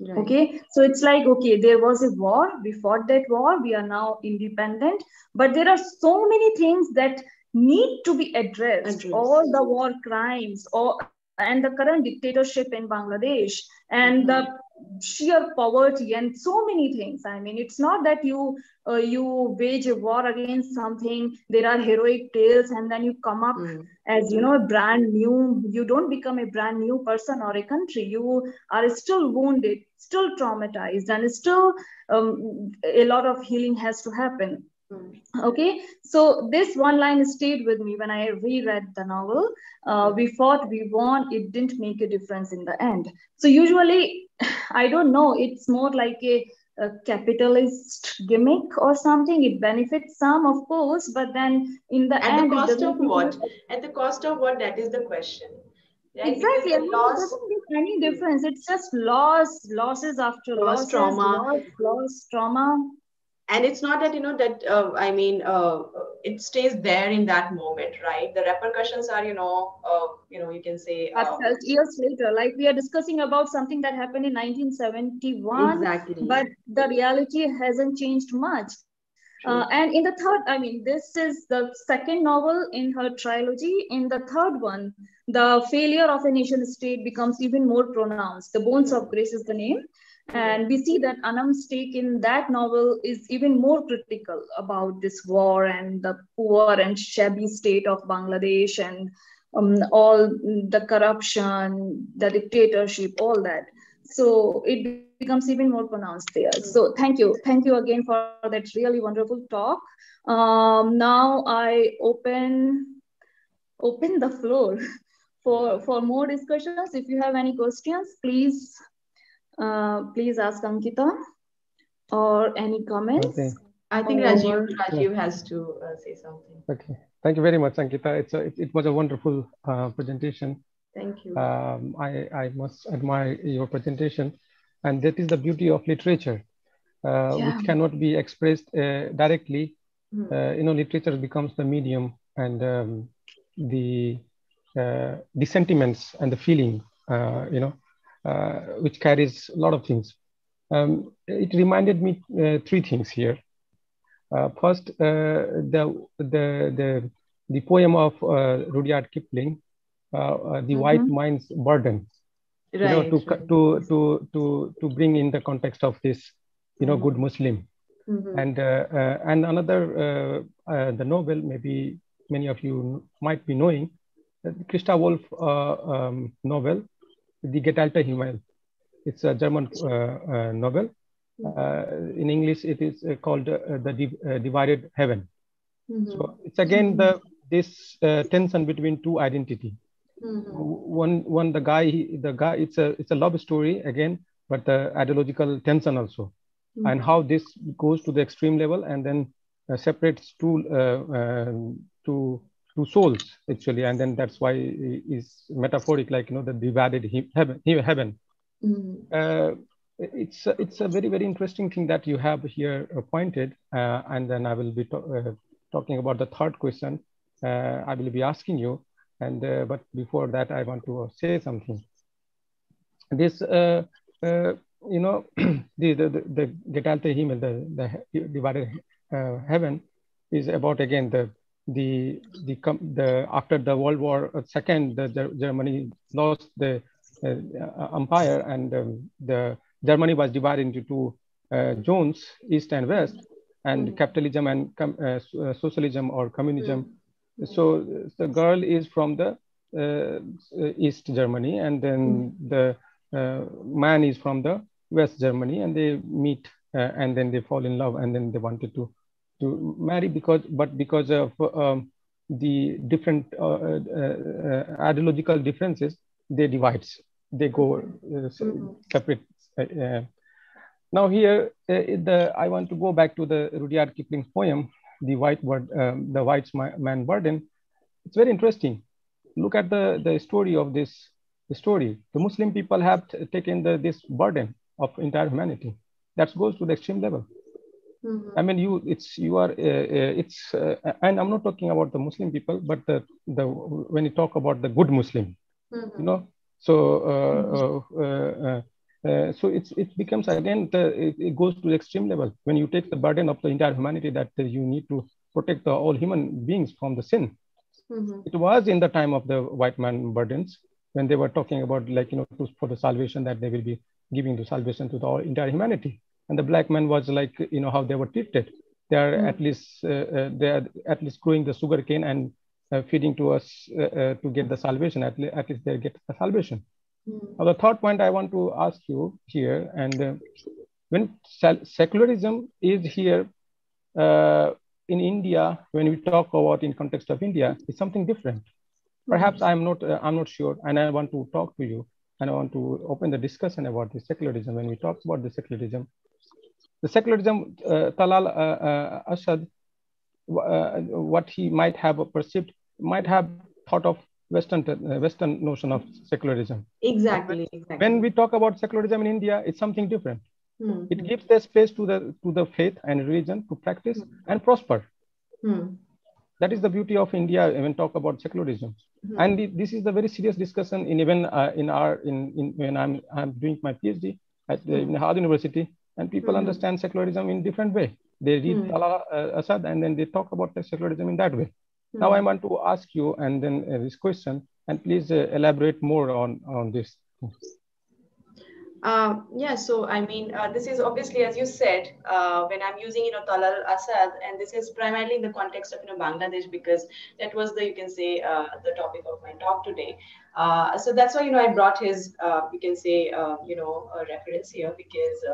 Right. Okay, so it's like, okay, there was a war, we fought that war, we are now independent, but there are so many things that need to be addressed. addressed. All the war crimes, or and the current dictatorship in Bangladesh, and mm-hmm. the sheer poverty and so many things i mean it's not that you uh, you wage a war against something there are heroic tales and then you come up mm. as you know a brand new you don't become a brand new person or a country you are still wounded still traumatized and still um, a lot of healing has to happen mm. Okay, so this one line stayed with me when I reread the novel. Uh, we fought, we won, it didn't make a difference in the end. So, usually, I don't know, it's more like a, a, capitalist gimmick or something. It benefits some, of course, but then in the At end, the cost of what? At the cost of what? That is the question. Right? Exactly. I mean, loss, it doesn't make any difference. It's just loss, losses after loss, losses, trauma, loss, loss, trauma and it's not that you know that uh, i mean uh, it stays there in that moment right the repercussions are you know uh, you know you can say uh, years later like we are discussing about something that happened in 1971 exactly but the reality hasn't changed much uh, and in the third, I mean, this is the second novel in her trilogy. In the third one, the failure of a nation state becomes even more pronounced. The Bones of Grace is the name. And we see that Anam's take in that novel is even more critical about this war and the poor and shabby state of Bangladesh and um, all the corruption, the dictatorship, all that. So it becomes even more pronounced there. So thank you. Thank you again for that really wonderful talk. Um, now I open open the floor for, for more discussions. If you have any questions, please uh, please ask Ankita or any comments. Okay. I think Rajiv, Rajiv has to uh, say something. Okay. Thank you very much, Ankita. It's a, it, it was a wonderful uh, presentation. Thank you. Um, I, I must admire your presentation. And that is the beauty of literature, uh, yeah. which cannot be expressed uh, directly. Mm. you know, literature becomes the medium and um, the, the sentiments and the feeling, you know, uh, which carries a lot of things. Um, it reminded me uh, three things here. Uh, first, the, the, the, the poem of Rudyard Kipling, The mm-hmm. White Man's Burden. Right. You know, to, to, to, to, to bring in the context of this, you know, mm-hmm. good Muslim. Mm-hmm. And, uh, and another, uh, uh, the novel, maybe many of you might be knowing, Christa Wolf um, novel, the Geteilte Himmel. It's a German uh, uh, novel. Uh, in English, it is called the Div Divided Heaven. Mm-hmm. So it's again the this tension between two identity. Mm-hmm. One, one, the guy, the guy. It's a, it's a love story again, but the ideological tension also, mm-hmm. and how this goes to the extreme level and then uh, separates two, uh, um, two two souls actually and then that's why is metaphoric like you know the divided heaven heaven mm-hmm. uh, it's it's a very very interesting thing that you have here pointed uh, and then i will be to uh, talking about the third question uh, i will be asking you and uh, but before that i want to say something this uh, you know the the the, the Himmel, the, the divided heaven is about again the the the the after the World War Second, the Germany lost the uh, empire, and um, the Germany was divided into two uh, zones, East and West, and mm. capitalism and uh, uh, socialism or communism. Mm. So the girl is from the uh, East Germany, and then mm. the uh, man is from the West Germany, and they meet, and then they fall in love, and then they wanted to to marry because but because of um, the different uh, uh, uh, ideological differences they divides they go uh, mm-hmm. separate uh, now here uh, the i want to go back to the rudyard kipling's poem the white word, um, the white man burden, it's very interesting. Look at the, the story of this story. The Muslim people have taken the, this burden of entire humanity. That goes to the extreme level. Mm-hmm. I mean, you, it's, you are, uh, uh, it's, uh, and I'm not talking about the Muslim people, but the, the, when you talk about the good Muslim, mm-hmm. you know, so, uh, mm-hmm. uh, uh, uh, so it's, it becomes again, the, it, it, goes to the extreme level. When you take the burden of the entire humanity that uh, you need to protect the, all human beings from the sin. Mm-hmm. It was in the time of the white man burdens when they were talking about like, you know, to, for the salvation that they will be giving the salvation to the entire humanity. And the black man was like, you know, how they were treated. They are mm-hmm. at least, uh, uh, they are at least growing the sugar cane and uh, feeding to us to get the salvation. At, le- at least they get the salvation. Now, the third point I want to ask you here, and uh, when secularism is here uh, in India, when we talk about in context of India, it's something different. Perhaps I'm not, uh, I'm not sure, and I want to talk to you, and I want to open the discussion about the secularism. When we talk about the secularism, the secularism, uh, Talal uh, uh, Asad, what he might have perceived, might have thought of Western Western notion of secularism. Exactly, exactly. When we talk about secularism in India, it's something different. Mm-hmm. It gives the space to the to the faith and religion to practice mm-hmm. and prosper. Mm-hmm. That is the beauty of India when talk about secularism. Hmm. And the, this is the very serious discussion in even uh, in our in, in when I'm I'm doing my PhD at the, in Harvard University, and people hmm. understand secularism in different way. They read mm. Talal uh, Asad and then they talk about the secularism in that way. Mm. Now I want to ask you and then uh, this question, and please uh, elaborate more on, on this. Uh, yeah, so I mean, uh, this is obviously, as you said, uh, when I'm using, you know, Talal Asad, and this is primarily in the context of, you know, Bangladesh, because that was the, you can say, uh, the topic of my talk today. so that's why, you know, I brought his, you can say, you know, a reference here, because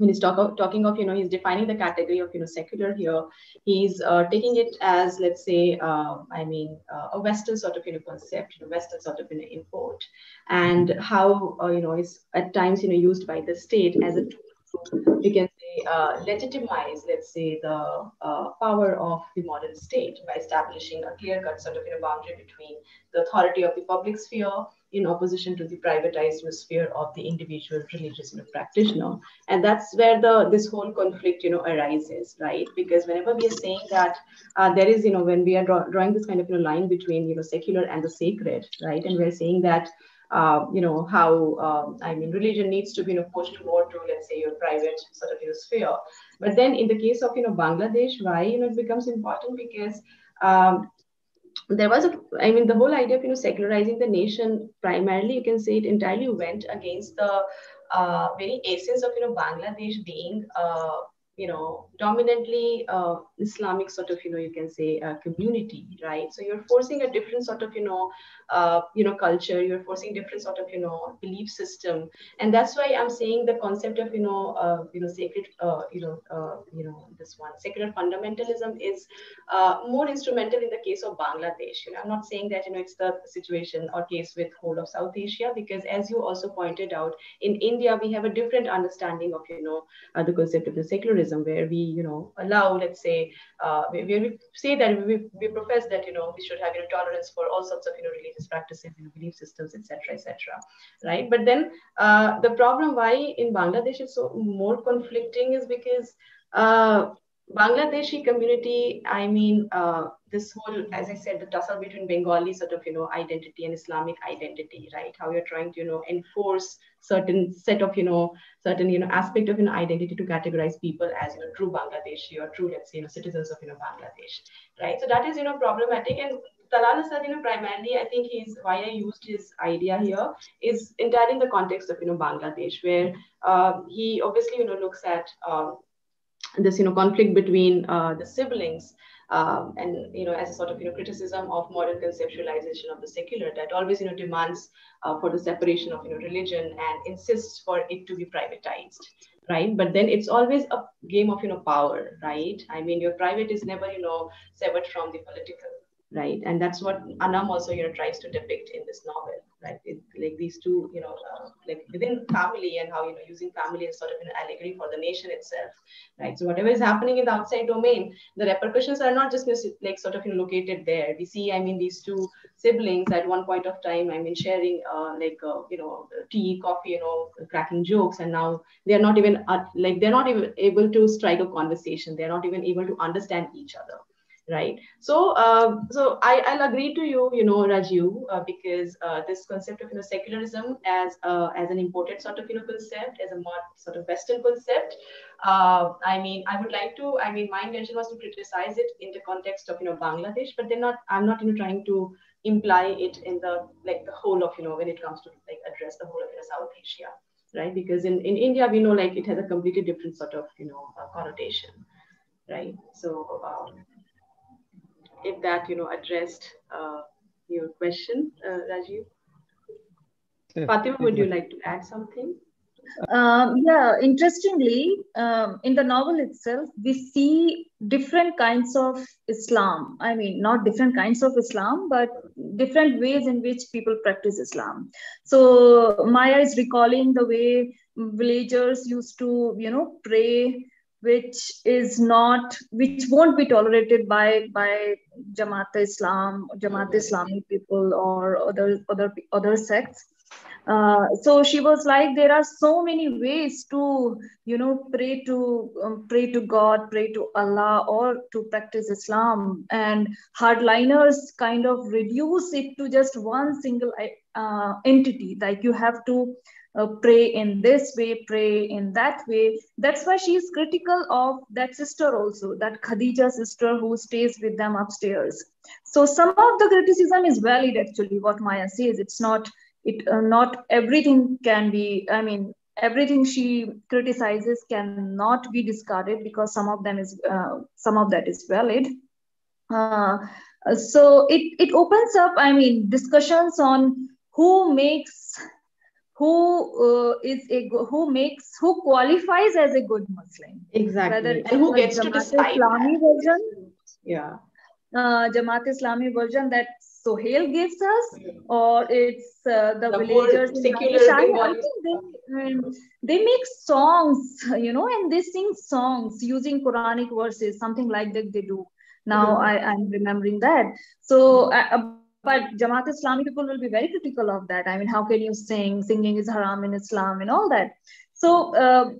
when he's talk of, talking of, you know, he's defining the category of, you know, secular here. He's uh, taking it as, let's say, uh, I mean, uh, a Western sort of, you know, concept, you know, Western sort of, you know, import, and how, uh, you know, is at times, you know, used by the state as a tool, we can say, uh, legitimize, let's say, the uh, power of the modern state by establishing a clear-cut sort of, you know, boundary between the authority of the public sphere in opposition to the privatized sphere of the individual religious practitioner. And that's where the this whole conflict, you know, arises, right? Because whenever we are saying that uh, there is, you know, when we are draw, drawing this kind of you know, line between, you know, secular and the sacred, right? And we're saying that uh, you know how um, I mean religion needs to be you know pushed more to let's say your private sort of sphere. But then in the case of you know Bangladesh, why you know it becomes important because um, there was a i mean the whole idea of you know secularizing the nation primarily you can say it entirely went against the uh, very essence of you know bangladesh being uh, you know, dominantly uh, Islamic sort of, you know, you can say uh, community, right? So you're forcing a different sort of, you know, uh, you know, culture. You're forcing different sort of, you know, belief system, and that's why I'm saying the concept of, you know, uh, you know, sacred, uh, you know, uh, you know, this one secular fundamentalism is more instrumental in the case of Bangladesh. You know, I'm not saying that you know it's the situation or case with whole of South Asia because, as you also pointed out, in India we have a different understanding of, you know, the concept of the secularism where we, you know, allow, let's say, uh, where we say that we, we profess that, you know, we should have, you know, tolerance for all sorts of, you know, religious practices, you know, belief systems, etc., etc. right? But then uh, the problem why in Bangladesh is so more conflicting is because uh, Bangladeshi community, I mean, uh, this whole, as I said, the tussle between Bengali sort of, you know, identity and Islamic identity, right? How you're trying to, you know, enforce certain set of, you know, certain, you know, aspect of, you know, identity to categorize people as, you know, true Bangladeshi or true, let's say, you know, citizens of, you know, Bangladesh, right? So that is, you know, problematic. And Talal Asad, you know, primarily, I think he's why I used his idea here is entirely in the context of, you know, Bangladesh, where uh, he obviously, you know, looks at um, this, you know, conflict between uh, the siblings um, and you know as a sort of you know criticism of modern conceptualization of the secular that always you know demands uh, for the separation of you know religion and insists for it to be privatized right? But then it's always a game of you know power right? I mean your private is never you know severed from the political right? And that's what Anam also, you know, tries to depict in this novel, right? It, like these two, you know, uh, like within family and how, you know, using family as sort of an allegory for the nation itself, right? So whatever is happening in the outside domain, the repercussions are not just like sort of you know, located there. We see, I mean, these two siblings at one point of time, I mean, sharing uh, like, uh, you know, tea, coffee, you know, cracking jokes. And now they're not even, uh, like, they're not even able to strike a conversation. They're not even able to understand each other right? So uh, so I, i'll agree to you you know raju uh, because uh, this concept of you know secularism as uh, as an imported sort of you know concept as a more sort of western concept uh, i mean i would like to i mean my intention was to criticize it in the context of you know bangladesh but then not i'm not you know trying to imply it in the like the whole of you know when it comes to like address the whole of you know, south asia right? Because in, in india we know like it has a completely different sort of you know uh, connotation right? So um, if that you know addressed uh, your question, uh, Rajiv. Yeah. Fatima, would you like to add something? Um, yeah, interestingly, um, in the novel itself, we see different kinds of Islam. I mean, not different kinds of Islam, but different ways in which people practice Islam. So Maya is recalling the way villagers used to, you know, pray which is not which won't be tolerated by by Jamaat Islam, Jamaat Islami people or other other other sects. Uh, so she was like, there are so many ways to, you know, pray to um, pray to God, pray to Allah, or to practice Islam. And hardliners kind of reduce it to just one single uh, entity. Like you have to uh, pray in this way, pray in that way. That's why she is critical of that sister also, that Khadija sister who stays with them upstairs. So some of the criticism is valid actually, what Maya says. It's not, it uh, not everything can be, I mean, everything she criticizes cannot be discarded because some of them is, uh, some of that is valid. Uh, so it, it opens up, I mean, discussions on who makes who uh, is a who makes who qualifies as a good Muslim. Exactly. And who gets Jamaat to decide Islami that. version. Yeah. Uh, Jamaat Islami version that Sohail gives us, or it's uh, the, the villagers secular I think they, um, they make songs, you know, and they sing songs using Quranic verses, something like that they do. Now mm-hmm. I, I'm remembering that. So uh, but Jamaat Islami people will be very critical of that. I mean, how can you sing? Singing is haram in Islam and all that. So uh,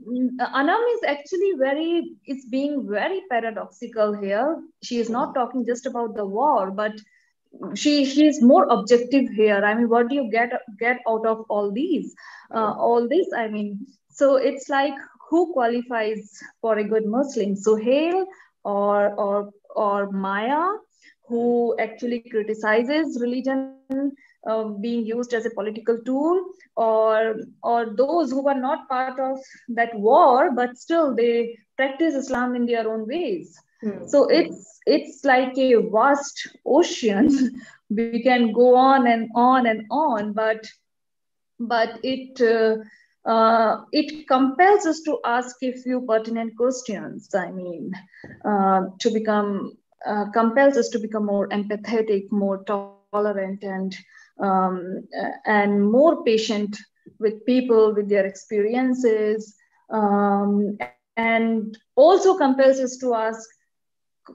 Anam is actually very, it's being very paradoxical here. She is not talking just about the war, but she she is more objective here. I mean, what do you get get out of all these, uh, all this? I mean, so it's like who qualifies for a good Muslim? Sohail or or or Maya who actually criticizes religion uh, being used as a political tool or or those who are not part of that war but still they practice islam in their own ways hmm. so it's it's like a vast ocean we can go on and on and on but but it uh, uh, it compels us to ask a few pertinent questions. I mean, uh, to become uh, compels us to become more empathetic, more tolerant, and um, and more patient with people, with their experiences, um, and also compels us to ask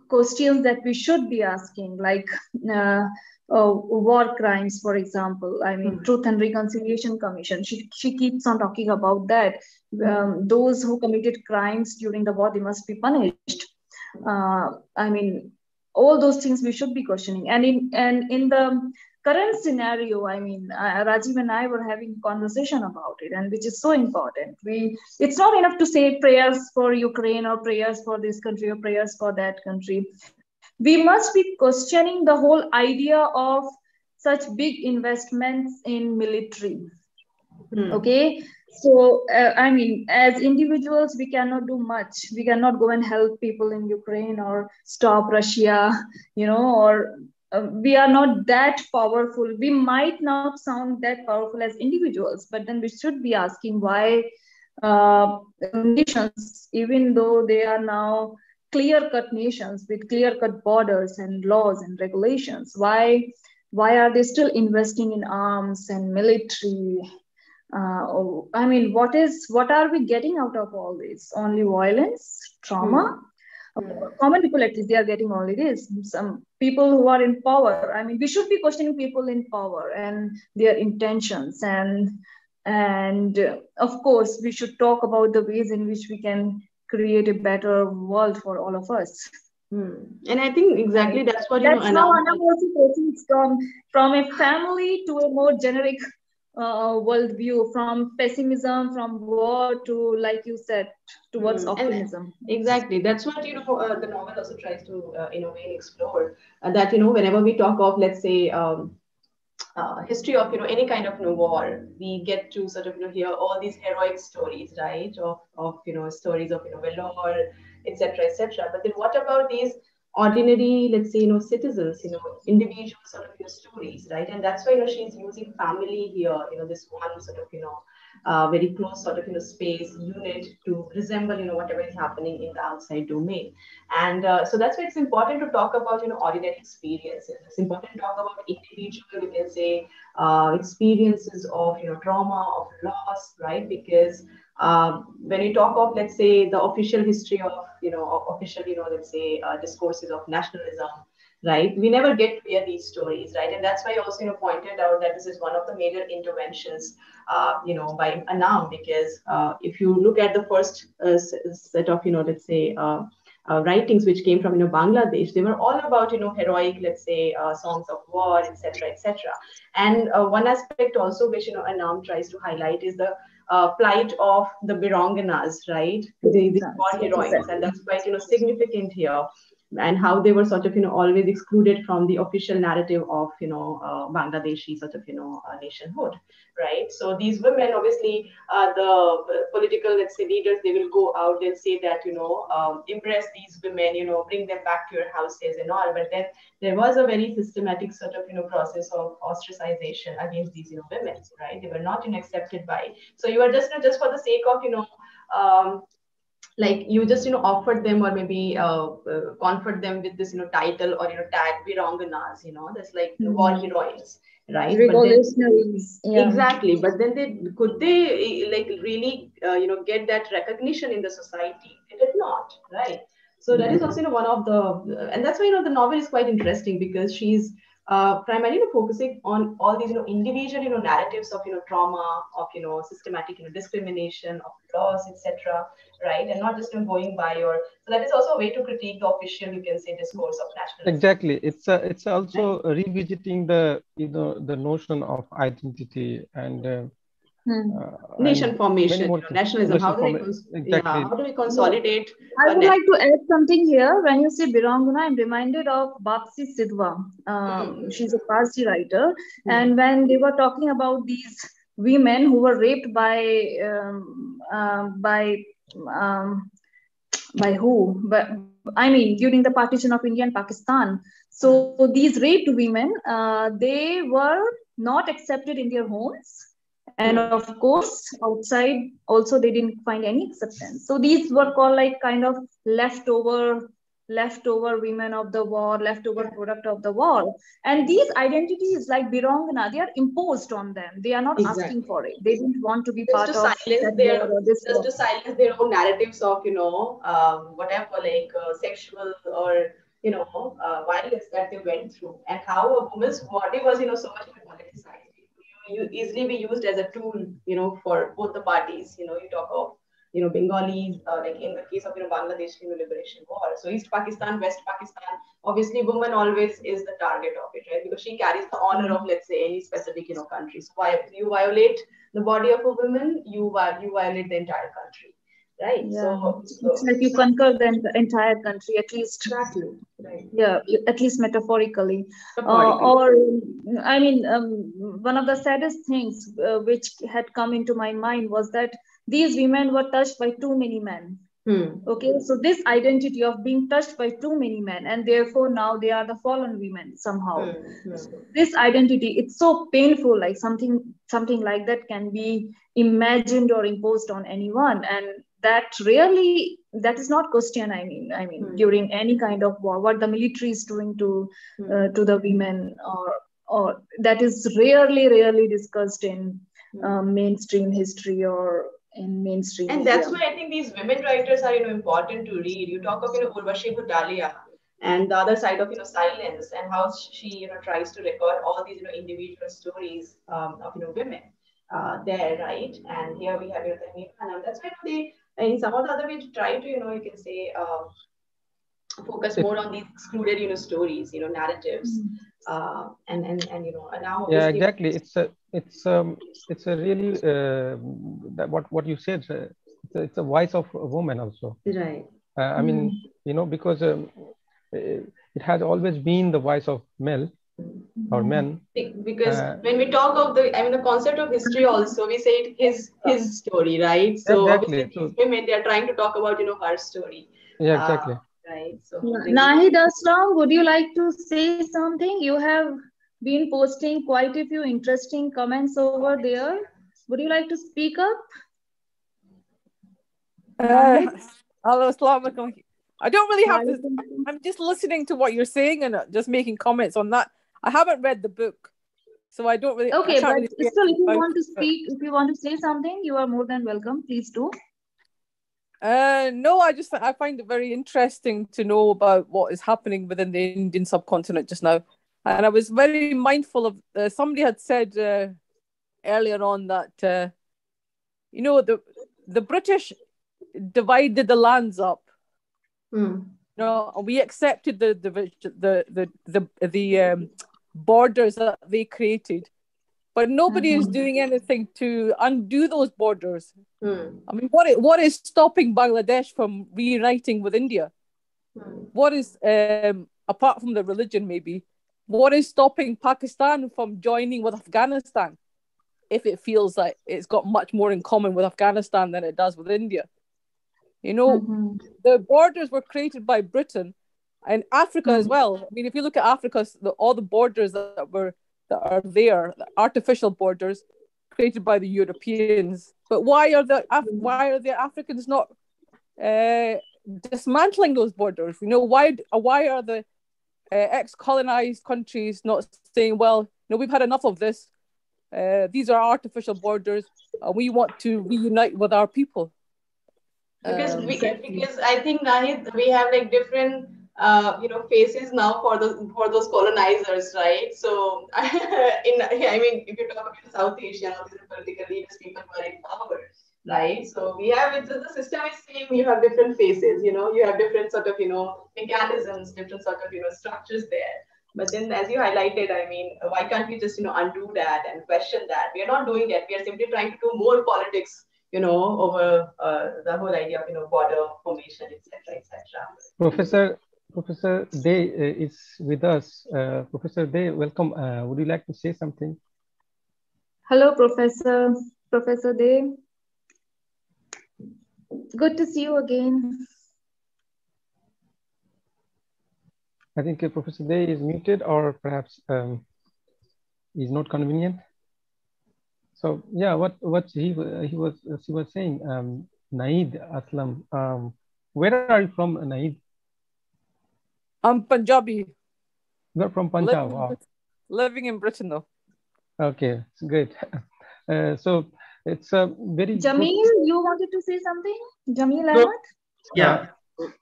questions that we should be asking, like uh, uh, war crimes, for example. I mean, mm-hmm. Truth and Reconciliation Commission. She she keeps on talking about that. Um, those who committed crimes during the war, they must be punished. Uh, I mean, all those things we should be questioning. And in and in the current scenario, I mean, uh, Rajiv and I were having a conversation about it, and which is so important. We it's not enough to say prayers for Ukraine or prayers for this country or prayers for that country. We must be questioning the whole idea of such big investments in military. Hmm. Okay, so uh, i mean as individuals we cannot do much. We cannot go and help people in ukraine or stop russia you know or uh, we are not that powerful. We might not sound that powerful as individuals but then we should be asking why uh, nations even though they are now clear cut nations with clear cut borders and laws and regulations why why are they still investing in arms and military uh, i mean what is what are we getting out of all this? Only violence trauma? Mm. common people at least they are getting all it is some people who are in power. I mean we should be questioning people in power and their intentions and and uh, of course we should talk about the ways in which we can create a better world for all of us. Hmm. and i think exactly that's what you that's know how i'm also taking from from a family to a more generic uh, worldview from pessimism from war to like you said towards mm. optimism and exactly that's what you know uh, the novel also tries to uh, in a way explore uh, that you know whenever we talk of let's say um, uh, history of you know any kind of you know, war, we get to sort of you know hear all these heroic stories, right? Of of you know stories of you know valor, etc. etc. But then what about these ordinary, let's say you know citizens, you know individual sort of your stories, right? And that's why you know she's using family here, you know this one sort of you know uh, very close sort of you know space unit to resemble you know whatever is happening in the outside domain. And uh, so that's why it's important to talk about you know ordinary experiences. It's important to talk about individual you can say uh, experiences of you know trauma of loss right? Because uh, when you talk of let's say the official history of you know official you know let's say uh, discourses of nationalism right? We never get to hear these stories, right? And that's why I also, you know, pointed out that this is one of the major interventions, uh, you know, by Anam, because uh, if you look at the first uh, set of, you know, let's say, uh, uh, writings which came from, you know, Bangladesh, they were all about, you know, heroic, let's say, uh, songs of war, etc., etc. And one aspect also which, you know, Anam tries to highlight is the Uh, plight of the Biranganas, right? The, the war heroines, and that's quite, you know, significant here and how they were sort of you know always excluded from the official narrative of you know uh, Bangladeshi sort of you know uh, nationhood, right? So these women, obviously, uh, the political let's say leaders, they will go out, they'll say that you know um, impress these women, you know, bring them back to your houses and all. But then there was a very systematic sort of you know process of ostracization against these you know women, right? They were not you know, accepted by. So you are just you know, just for the sake of you know um, like you just you know offered them or maybe uh, uh, conferred them with this you know title or you know tag viranganas you know that's like mm-hmm. war heroines right revolutionaries yeah. exactly but then they could they like really uh, you know get that recognition in the society they did not right so that is also you know, one of the and that's why you know the novel is quite interesting because she's uh, primarily you know, focusing on all these you know individual you know narratives of you know trauma of you know systematic you know discrimination of loss etc right? And not just you know, going by your so that is also a way to critique the official you can say discourse of nationalism. Exactly. It's a, it's also revisiting the you know the notion of identity and uh, Hmm. Uh, nation formation, you nationalism. How do, we exactly. yeah, how do we consolidate? I would like to add something here. When you say Birangana, I'm reminded of Bapsi Sidhwa. Um, hmm. She's a Parsi writer. Hmm. And when they were talking about these women who were raped by um, uh, by um, by who? But I mean, during the partition of India and Pakistan. So these raped women, uh, they were not accepted in their homes and of course outside also they didn't find any acceptance. So these were called like kind of leftover leftover women of the war leftover product of the war. And these identities like birangana they are imposed on them. They are not exactly. asking for it. They didn't want to be just part to of silence their just war. to silence their own narratives of you know um, whatever like uh, sexual or you know uh, violence that they went through. And how a woman's body was you know so much easily be used as a tool, you know, for both the parties. You know, you talk of, you know, Bengalis, uh, like in the case of, you know, Bangladesh you know, liberation war. So East Pakistan, West Pakistan, obviously woman always is the target of it, right? Because she carries the honor of, let's say, any specific, you know, country. So you violate the body of a woman, you, you violate the entire country right yeah. so, so, it's like you conquer the entire country at least exactly right yeah at least metaphorically, uh, or i mean um, one of the saddest things uh, which had come into my mind was that these women were touched by too many men Hmm. Okay, so this identity of being touched by too many men, and therefore now they are the fallen women somehow. Hmm. Hmm. This identity, it's so painful, like something something like that can be imagined or imposed on anyone, and that really that is not question i mean i mean Hmm. during any kind of war what the military is doing to Hmm. uh, to the women or or that is rarely rarely discussed in uh, mainstream history or in mainstream And that's why I think these women writers are, you know, important to read. You talk of, you know, Urvashi Butalia and the other side of, you know, silence and how she, you know, tries to record all these, you know, individual stories um, of, you know, women uh, there, right? And here we have, you know, Anam. That's why they, in some of the other way to try to, you know, you can say, uh, focus more on these excluded, you know, stories, you know, narratives. Uh, and, and, and, you know, and now yeah exactly. It's a it's um it's a really uh, that what what you said uh, it's, a, it's a voice of a woman also. Right. uh, i mean you know because um, it it has always been the voice of male or men because Uh, when we talk of the i mean the concept of history also we say it his his story right so Exactly. obviously these women they are trying to talk about you know her story yeah Uh, exactly right so Yeah. Nahid Aslam, would you like to say something? You have been posting quite a few interesting comments over there. Would you like to speak up? Uh, hello, Assalamu alaikum. I don't really have to. I'm just listening to what you're saying and uh, just making comments on that. I haven't read the book, so I don't really. Okay, but really still, if you want to speak, if you want to say something, you are more than welcome. Please do. Uh, no, I just I find it very interesting to know about what is happening within the Indian subcontinent just now, and I was very mindful of uh, somebody had said uh, earlier on that uh, you know the the British divided the lands up. Hmm. No, we accepted the the the the the, the um, borders that they created, but nobody is Mhm. doing anything to undo those borders. Hmm. I mean, what what is stopping Bangladesh from reuniting with India? Hmm. What is um, apart from the religion, maybe, what is stopping Pakistan from joining with Afghanistan? If it feels like it's got much more in common with Afghanistan than it does with India, you know, Mhm. the borders were created by Britain and Africa as Mhm. well. I mean, if you look at Africa, the, all the borders that were that are there, the artificial borders created by the Europeans. But why are the Af- why are the Africans not uh, dismantling those borders? You know, why why are the uh, ex-colonized countries not saying, well, no, we've had enough of this. Uh, these are artificial borders. Uh, we want to reunite with our people. because Um, we because I think Nahid, we have like different uh, you know faces now for those for those colonizers, right? So in I mean, if you talk about South Asia, political leaders, people were in power, right? So we have the system is same. You have different faces, you know, you have different sort of you know mechanisms, different sort of you know structures there. But then, as you highlighted, I mean, why can't we just you know undo that and question that? We are not doing that. We are simply trying to do more politics you know, over uh, the whole idea of, you know, border formation, etc., etc. professor professor day uh, is with us. Uh, professor day welcome. Uh, would you like to say something? Hello, Professor. Professor Day. Good to see you again. i think uh, professor day is muted or perhaps um, is not convenient. So yeah what what he he was he was saying um Nahid aslam um where are you from Nahid I'm Punjabi, you're from punjab in wow. Living in Britain though. okay it's great uh, so it's a very good- Jameel, you wanted to say something? Jameel No. Ahmad? Yeah,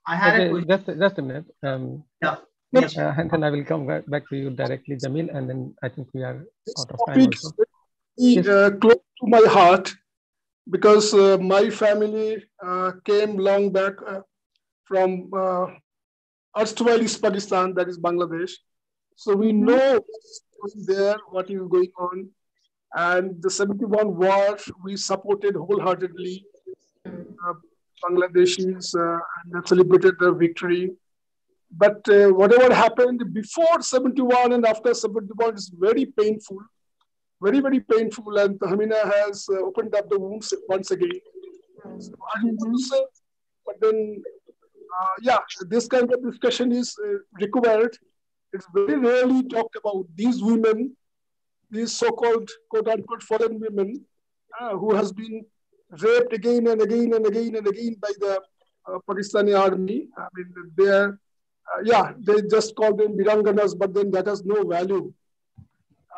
I had a okay question. just just a minute um Yeah. uh, and then i will come back, back to you directly jamil and then i think we are out of time topic also is uh, close to my heart because uh, my family uh, came long back uh, from uh, erstwhile East Pakistan, that is Bangladesh. So we Mhm. know what's going there, what is going on. And the 71 war, we supported wholeheartedly. Uh, Bangladeshis uh, and celebrated their victory. But uh, whatever happened before 71 and after 71 is very painful very, very painful. And Tahmima has uh, opened up the wounds once again. So I want to say, but then, uh, yeah, this kind of discussion is uh, required. It's very rarely talked about. These women, these so-called quote-unquote foreign women, uh, who has been raped again and again and again and again by the uh, Pakistani army. I mean, they're, uh, yeah, they just call them Biranganas, but then that has no value.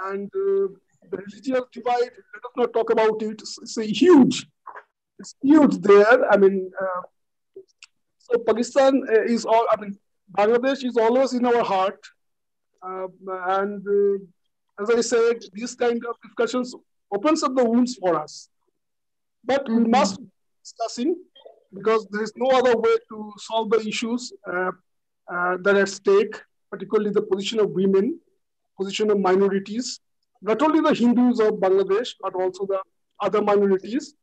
And uh, the religious divide, let us not talk about it, it's, it's huge. It's huge there. I mean, so Pakistan uh, is all, I mean, Bangladesh is always in our heart. Um, and uh, as I said, these kind of discussions opens up the wounds for us. But we mm-hmm. must discussing because there is no other way to solve the issues uh, uh, that are at stake, particularly the position of women, position of minorities, not only the Hindus of Bangladesh, but also the other minorities,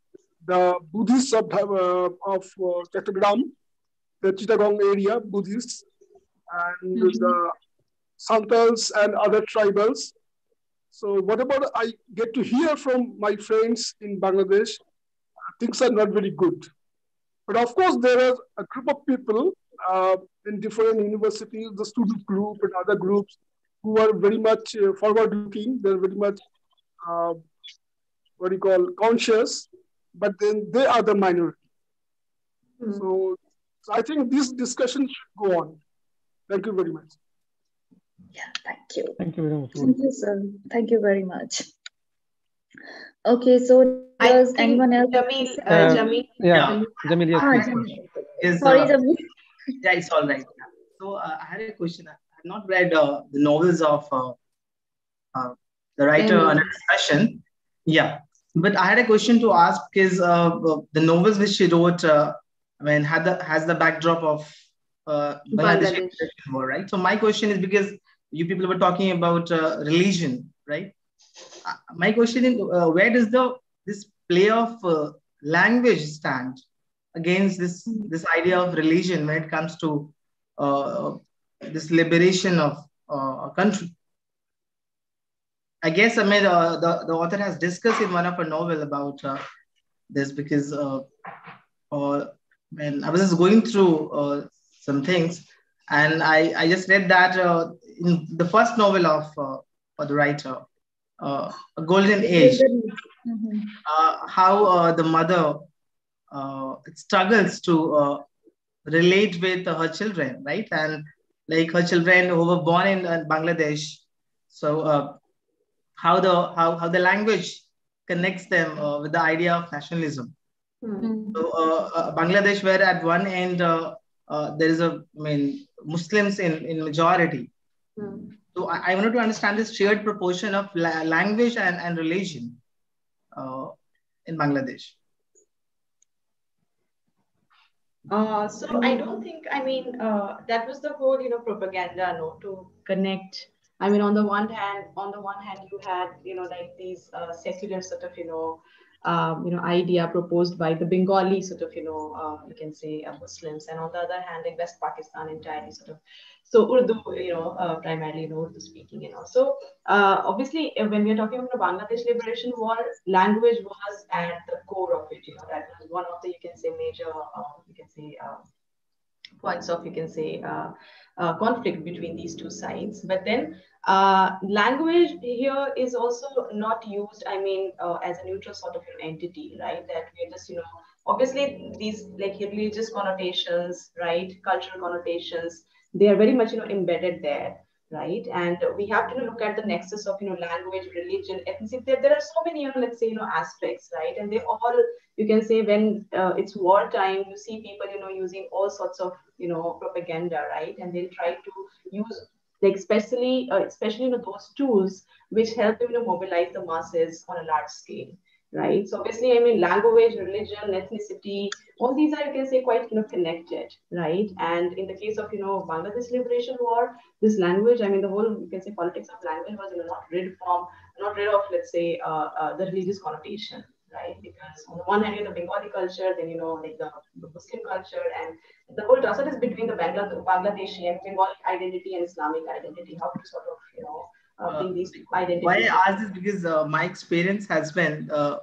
the Buddhists of, uh, of uh, Chattogram, the Chittagong area, Buddhists, and mm -hmm. the Santals and other tribals. So whatever I get to hear from my friends in Bangladesh, things are not very good. But of course, there are a group of people uh, in different universities, the student group and other groups who are very much uh, forward looking. They're very much, uh, what do you call, conscious, but then they are the minority. Mm. So, so I think this discussion should go on. Thank you very much. Yeah, thank you. Thank you very much. Thank you, sir. Thank you very much. Okay, so does anyone else? Jamil, uh, uh, Jamil, yeah, Jamil, yes, ah, Is, Sorry, uh, Jamil. Yeah, it's all right. So uh, I had a question. I have not read uh, the novels of uh, uh, the writer mm. under discussion. Yeah, but I had a question to ask because uh, the novels which she wrote, uh, I mean, had the has the backdrop of uh, Bangladesh, war, right? So my question is because you people were talking about uh, religion, right? Uh, my question is uh, where does the this play of uh, language stand against this this idea of religion when it comes to uh, this liberation of uh, a country i guess i mean uh, the, the author has discussed in one of her novel about this because when i was just going through some things and I, I just read that in the first novel of, of the writer uh, a golden age, mm-hmm. uh, how uh, the mother uh, struggles to uh, relate with her children, right? And like her children who were born in Bangladesh, so how the how, how the language connects them with the idea of nationalism. Mm-hmm. So Bangladesh, where at one end there is a I mean Muslims in in majority. Mm. So I, I, wanted to understand this shared proportion of la- language and, and religion uh, in Bangladesh. Uh, so I don't think, I mean, uh, that was the whole, you know, propaganda, no, to connect. I mean, on the one hand, on the one hand, you had, you know, like these uh, secular sort of, you know, um, you know, idea proposed by the Bengali sort of, you know, uh, you can say uh, Muslims, and on the other hand, in West Pakistan entirely sort of so Urdu, you know, uh, primarily you know, Urdu speaking and also uh, obviously uh, when we are talking about the Bangladesh liberation war, language was at the core of it. You know, that was one of the you can say major uh, you can say uh, points of you can say uh, conflict between these two sides. But then language here is also not used. I mean, uh, as a neutral sort of an entity, right? That we're just you know obviously these like religious connotations, right? Cultural connotations they are very much you know embedded there right and we have to look at the nexus of you know language religion ethnicity there, there are so many you know let's say you know aspects right and they all you can say when uh, it's wartime you see people you know using all sorts of you know propaganda right and they'll try to use like especially uh, especially you know those tools which help you know mobilize the masses on a large scale right? So obviously, I mean, language, religion, ethnicity, all these are, you can say, quite, you know, connected, right? And in the case of, you know, Bangladesh Liberation War, this language, I mean, the whole, you can say, politics of language was, you know, not rid from, not rid of, let's say, uh, uh, the religious connotation, right? Because on the one hand, you have the Bengali culture, then, you know, like the, the Muslim culture, and the whole tussle is between the Bangladeshi and Bengali identity and Islamic identity, how to sort of, you know, uh, these identities. Why I ask this because uh, my experience has been uh,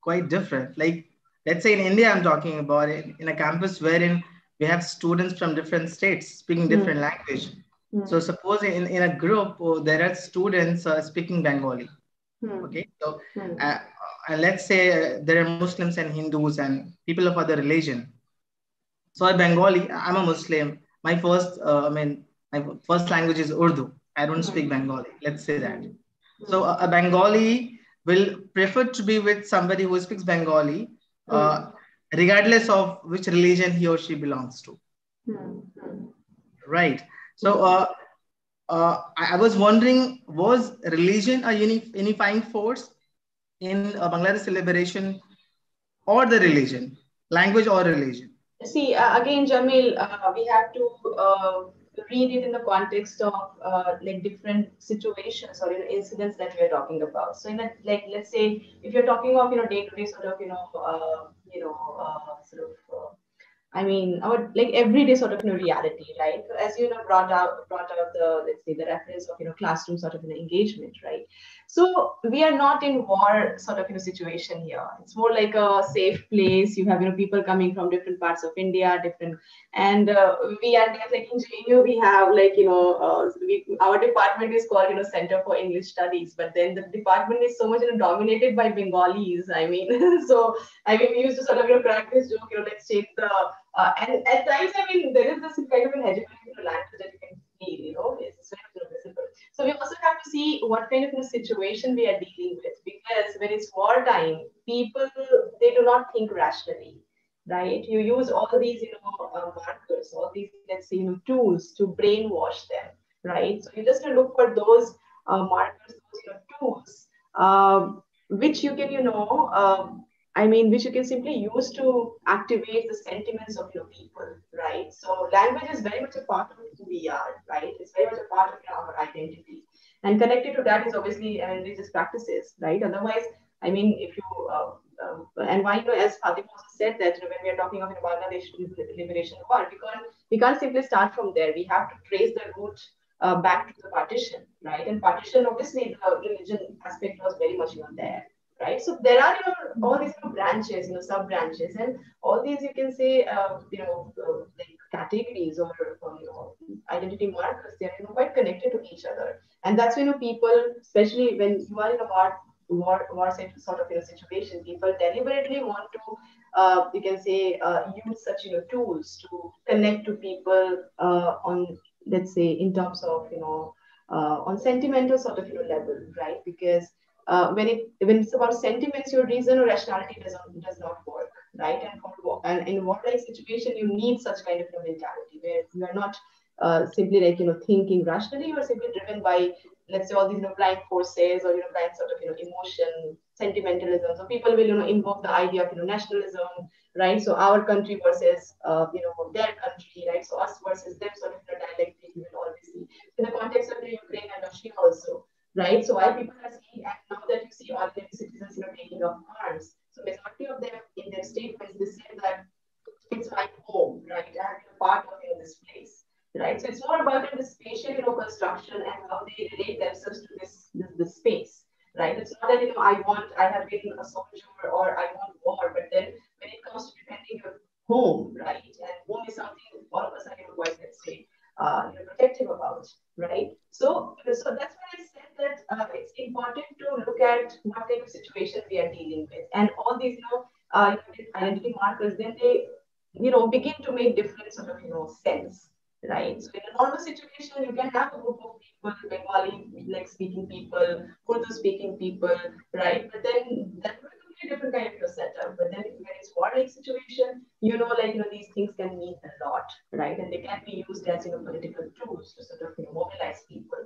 quite different. Like, let's say in India, I'm talking about it in a campus wherein we have students from different states speaking different mm. language. Mm. So suppose in, in a group oh, there are students uh, speaking Bengali. Mm. Okay, so hmm. uh, uh, let's say there are Muslims and Hindus and people of other religion. so a Bengali, I'm a Muslim. My first, uh, I mean, my first language is Urdu. I don't speak Bengali. Let's say that. So a, a Bengali will prefer to be with somebody who speaks Bengali, uh, regardless of which religion he or she belongs to. Right. So uh, uh, I, I, was wondering, was religion a uni unifying force in uh, Bangladesh liberation or the religion, language or religion? See, uh, again, Jamil, uh, we have to uh, read it in the context of uh, like different situations or you know, incidents that we are talking about. So, in a, like, let's say if you're talking of you know day-to-day sort of you know uh, you know sort of I mean, our like everyday sort of you know, reality, right? As you know, brought out brought out the let's say the reference of you know classroom sort of you know, engagement, right? So we are not in war sort of you know situation here. It's more like a safe place. You have you know people coming from different parts of India, different, and uh, we are there like in JNU we have like you know uh, we, our department is called you know Center for English Studies, but then the department is so much you know dominated by Bengalis. I mean, so I mean we used to sort of you know practice joke, you know, let's take the uh, and at times, I mean, there is this kind of an hegemony language that you can feel, you know, it's. So we also have to see what kind of a situation we are dealing with because when it's wartime, people, they do not think rationally, right? You use all these, you know, uh, markers, all these, let's say, you know, tools to brainwash them, right? So you just look for those uh, markers, those you know, tools, um, which you can, you know, um, I mean, which you can simply use to activate the sentiments of your people, right? So language is very much a part of who we are, right? It's very much a part of our identity. And connected to that is obviously religious practices, right? Otherwise, I mean, if you, uh, uh, and why, you know, as Fatima also said that you know, when we are talking of Bangladesh liberation war, because we can't simply start from there. We have to trace the root uh, back to the partition, right? And partition, obviously, the religion aspect was very much there right? So there are you know all these you know, branches, you know sub branches, and all these you can say uh, you know uh, like categories or, or, you know identity markers. They are you know quite connected to each other, and that's when you know people, especially when you are in a war war war sort of you know situation, people deliberately want to. Uh, you can say uh, use such you know tools to connect to people uh, on let's say in terms of you know uh, on sentimental sort of you know level right because uh, when it when it's about sentiments, your reason or rationality does not does not work, right? And and in warlike situation, you need such kind of mentality where you are not uh, simply like you know thinking rationally, you are simply driven by let's say all these you know blind forces or you know blind sort of you know emotion, sentimentalism. So people will you know invoke the idea of you know nationalism, right? So our country versus uh, you know their country, right? So us versus them sort of you know, dialectic you will always see in the context of the Ukraine and Russia also right? So while people are saying, and now that you see all the citizens know, taking up arms, so majority of them in their statements, they say that it's my home, right? I'm part of this place, right? So it's more about the spatial you know, construction and how they relate themselves to this, this, space, right? It's not that, you know, I want, I have been a soldier or I want war, but then when it comes to defending your home, right? And home is something all of us are know, quite, say, uh, protective about, right? So, so that's why I said that uh, it's important to look at what kind of situation we are dealing with, and all these, you know, uh, identity markers. Then they, you know, begin to make different sort of, you know, sense, right? So, in a normal situation, you can have a group of people, Bengali like speaking people, Urdu speaking people, right? But then that different kind of setup. But then when it's war-like situation, you know, like, you know, these things can mean a lot, right? And they can be used as, you know, political tools to sort of, you know, mobilize people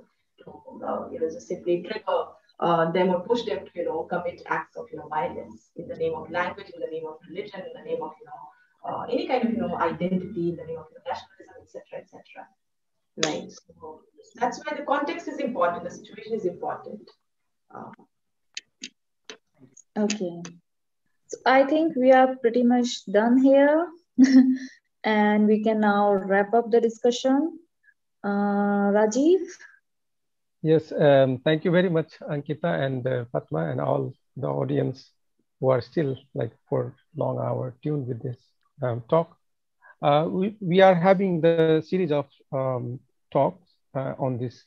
to, uh, you know, just simply trigger uh, them or push them to, you know, commit acts of, you know, violence in the name of language, in the name of religion, in the name of, you know, uh, any kind of, you know, identity, in the name of you know, nationalism, etc., etc. Right. So that's why the context is important. The situation is important. Okay. So I think we are pretty much done here. and we can now wrap up the discussion. Uh, Rajiv? Yes, um, thank you very much, Ankita and uh, Fatma and all the audience who are still like for long hour tuned with this um, talk. Uh, we, we are having the series of um, talks uh, on this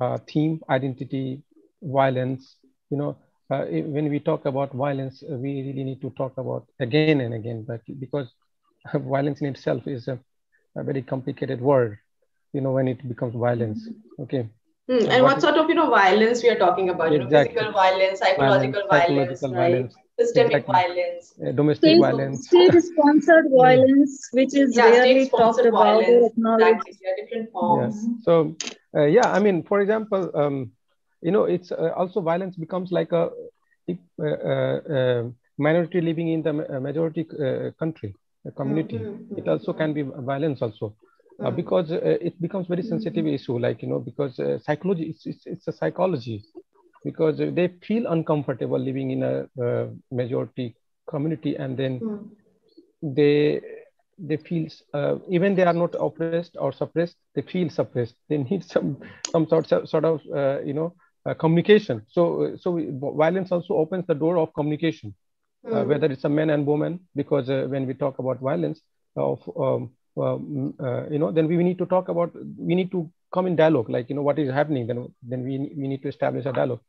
uh, theme, identity, violence, you know, uh, when we talk about violence, uh, we really need to talk about again and again, but because violence in itself is a, a, very complicated word, you know, when it becomes violence. Okay. Hmm. And what, what sort of, you know, violence we are talking about? Exactly. You know, physical violence, psychological violence, psychological right? violence systemic exactly. violence, uh, domestic state, violence, state-sponsored violence, which is yeah, rarely talked about or acknowledged. Exactly. Yeah, different forms. Yes. So, uh, yeah, I mean, for example, um, you know, it's uh, also violence becomes like a uh, uh, minority living in the majority country, community. Mm-hmm. It also can be violence also. Uh, mm-hmm. because uh, it becomes very sensitive issue like you know because uh, psychology it's, it's, it's, a psychology because they feel uncomfortable living in a uh, majority community and then mm. they they feel uh, even they are not oppressed or suppressed they feel suppressed they need some some sort of, sort of uh, you know uh, communication so so we, violence also opens the door of communication mm. whether it's a man and woman because uh, when we talk about violence of um, um, you know then we need to talk about we need to come in dialogue like you know what is happening then then we, we need to establish a dialogue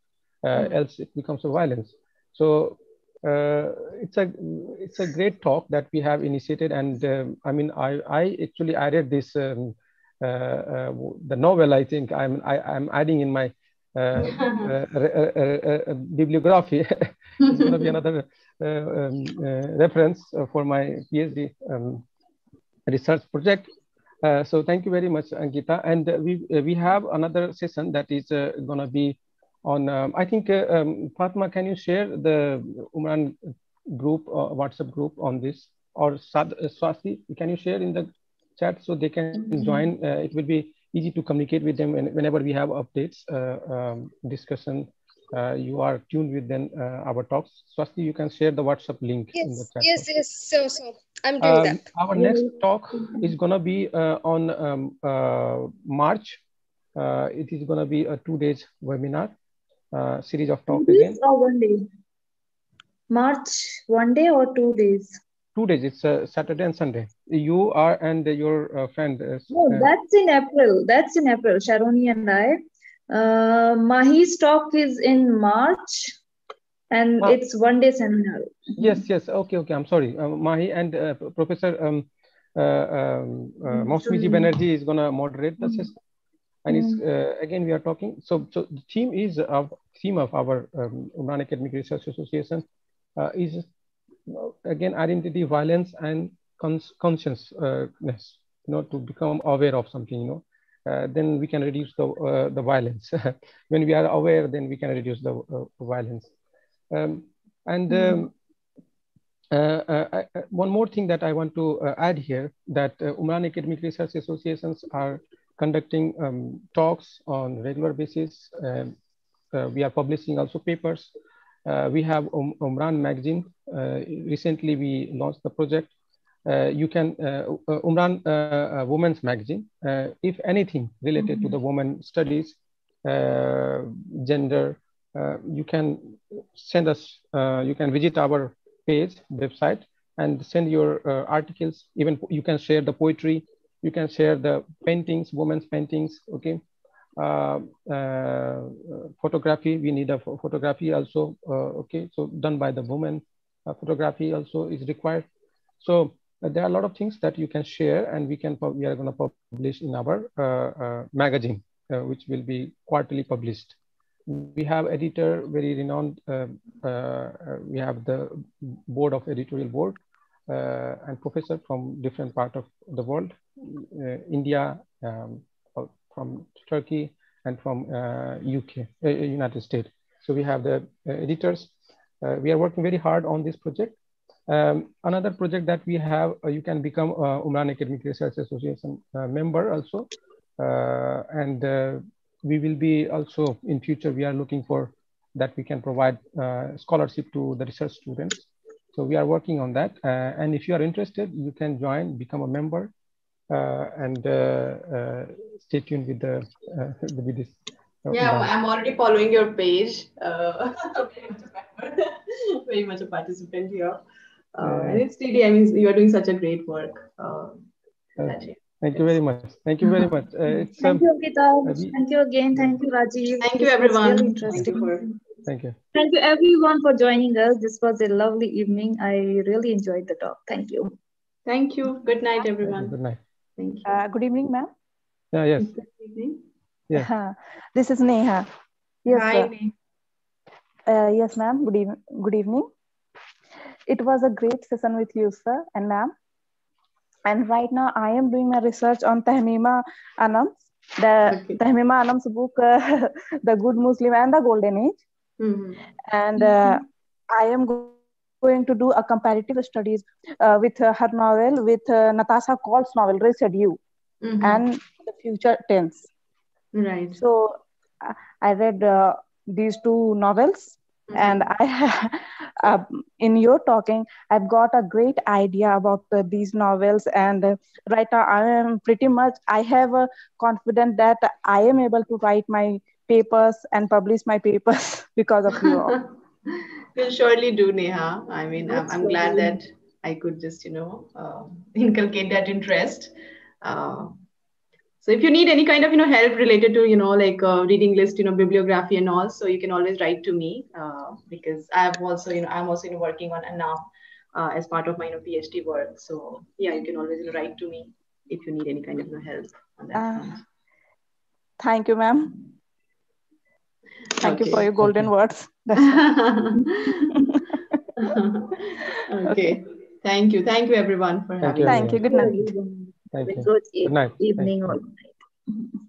uh, mm. else it becomes a violence so uh, it's a it's a great talk that we have initiated and um, i mean i i actually added this um, uh, uh the novel i think i'm I, am i am adding in my uh, uh, bibliography it's going to be another um, reference for my phd um, research project uh, so thank you very much, Ankita. And uh, we uh, we have another session that is going to be on. Um, I think um, Fatma, can you share the Umran group, or WhatsApp group on this, or Swasti, can you share in the chat so they can mm -hmm. join? it will be easy to communicate with them whenever we have updates, um, discussion. Uh, you are tuned with then uh, our talks. Swasti, you can share the WhatsApp link yes, in the chat. Yes, yes, so, so I'm doing um, that. Our next talk is going to be uh, on um, uh, March. Uh, it is going to be a two days webinar uh, series of talks again. Or one day? March, one day or two days? Two days. It's uh, Saturday and Sunday. You are and your uh, friend. no, that's in April. That's in April. Sharoni and I. Mahi's talk is in March and uh, it's one day seminar yes yes okay okay i'm sorry uh, mahi and uh, professor um, uh, um, uh, Mausmiji Banerjee is going to moderate the mm-hmm. session and it's mm-hmm. uh, again we are talking so so the theme is of theme of our um, Umran Academic Research Association uh, is again identity violence and cons- consciousness you know to become aware of something you know uh, then we can reduce the uh, the violence when we are aware then we can reduce the uh, violence um, and mm-hmm. um, uh, uh, uh, one more thing that I want to uh, add here that uh, Umran Academic Research Associations are conducting um, talks on regular basis. Um, we are publishing also papers. We have um, Umran magazine. recently, we launched the project. you can Umran Women's Magazine. if anything related mm -hmm. to the women studies, gender, uh, you can send us, uh, you can visit our page, website, and send your uh, articles. Even you can share the poetry, you can share the paintings, women's paintings, okay? Uh, uh, photography, we need a photography also, uh, okay? So done by the woman, photography also is required. So there are a lot of things that you can share and we can, we are gonna publish in our magazine, which will be quarterly published we have editor, very renowned. Uh, uh, we have the board of editorial board uh, and professor from different part of the world, India, um, from Turkey, and from UK, uh, United States. So we have the editors. we are working very hard on this project. Um, another project that we have, you can become Umran Academic Research Association member also. and we will be also in future, we are looking for that we can provide uh, scholarship to the research students. So we are working on that. Uh, and if you are interested, you can join, become a member uh, and uh, uh, stay tuned with the with this. yeah, I'm already following your page. very, much very much a participant here. and it's really, I mean, you are doing such a great work. Thank you very much. Thank you very much. Uh, it's, thank um, you, Gita. Uh, thank you again. Thank you, Rajiv. Thank you, everyone. Really interesting. Thank you. thank you. Thank you, everyone, for joining us. This was a lovely evening. I really enjoyed the talk. Thank you. Thank you. Good night, everyone. Good night. Thank you. Uh, good evening, ma'am. Yeah, yes. Good evening. Yeah. this is Neha. Yes, Hi. Neha. Uh, yes, ma'am. Good, even good evening. It was a great session with you, sir and ma'am. And right now, I am doing my research on Tahmima Anam's, the Okay. Tahmima Anam's book, uh, The Good Muslim and the Golden Age. Mhm. And uh, I am go- going to do a comparative studies uh, with uh, her novel, with uh, Natasha Kaul's novel, Residue, Mhm. and the future tense. Right. So uh, I read uh, these two novels, and I, uh, in your talking, I've got a great idea about these novels. And uh, right now, I am pretty much I have a confidence that I am able to write my papers and publish my papers because of you all. we'll surely do, Neha. I mean, I'm, I'm glad that I could just, you know, uh, inculcate that interest. Uh, so if you need any kind of, you know, help related to, you know, like uh, reading list, you know, bibliography and all, so you can always write to me uh, because I've also, you know, I'm also you know, working on Anam uh, as part of my, you know, PhD work. So yeah, you can always you know, write to me if you need any kind of you know, help on that Uh, front. Thank you, ma'am. Thank you for your golden words. okay. Thank you. Thank you, everyone, for Thank having you. Thank you. Good night. Thank you. Good Good night. Thank evening you. all night.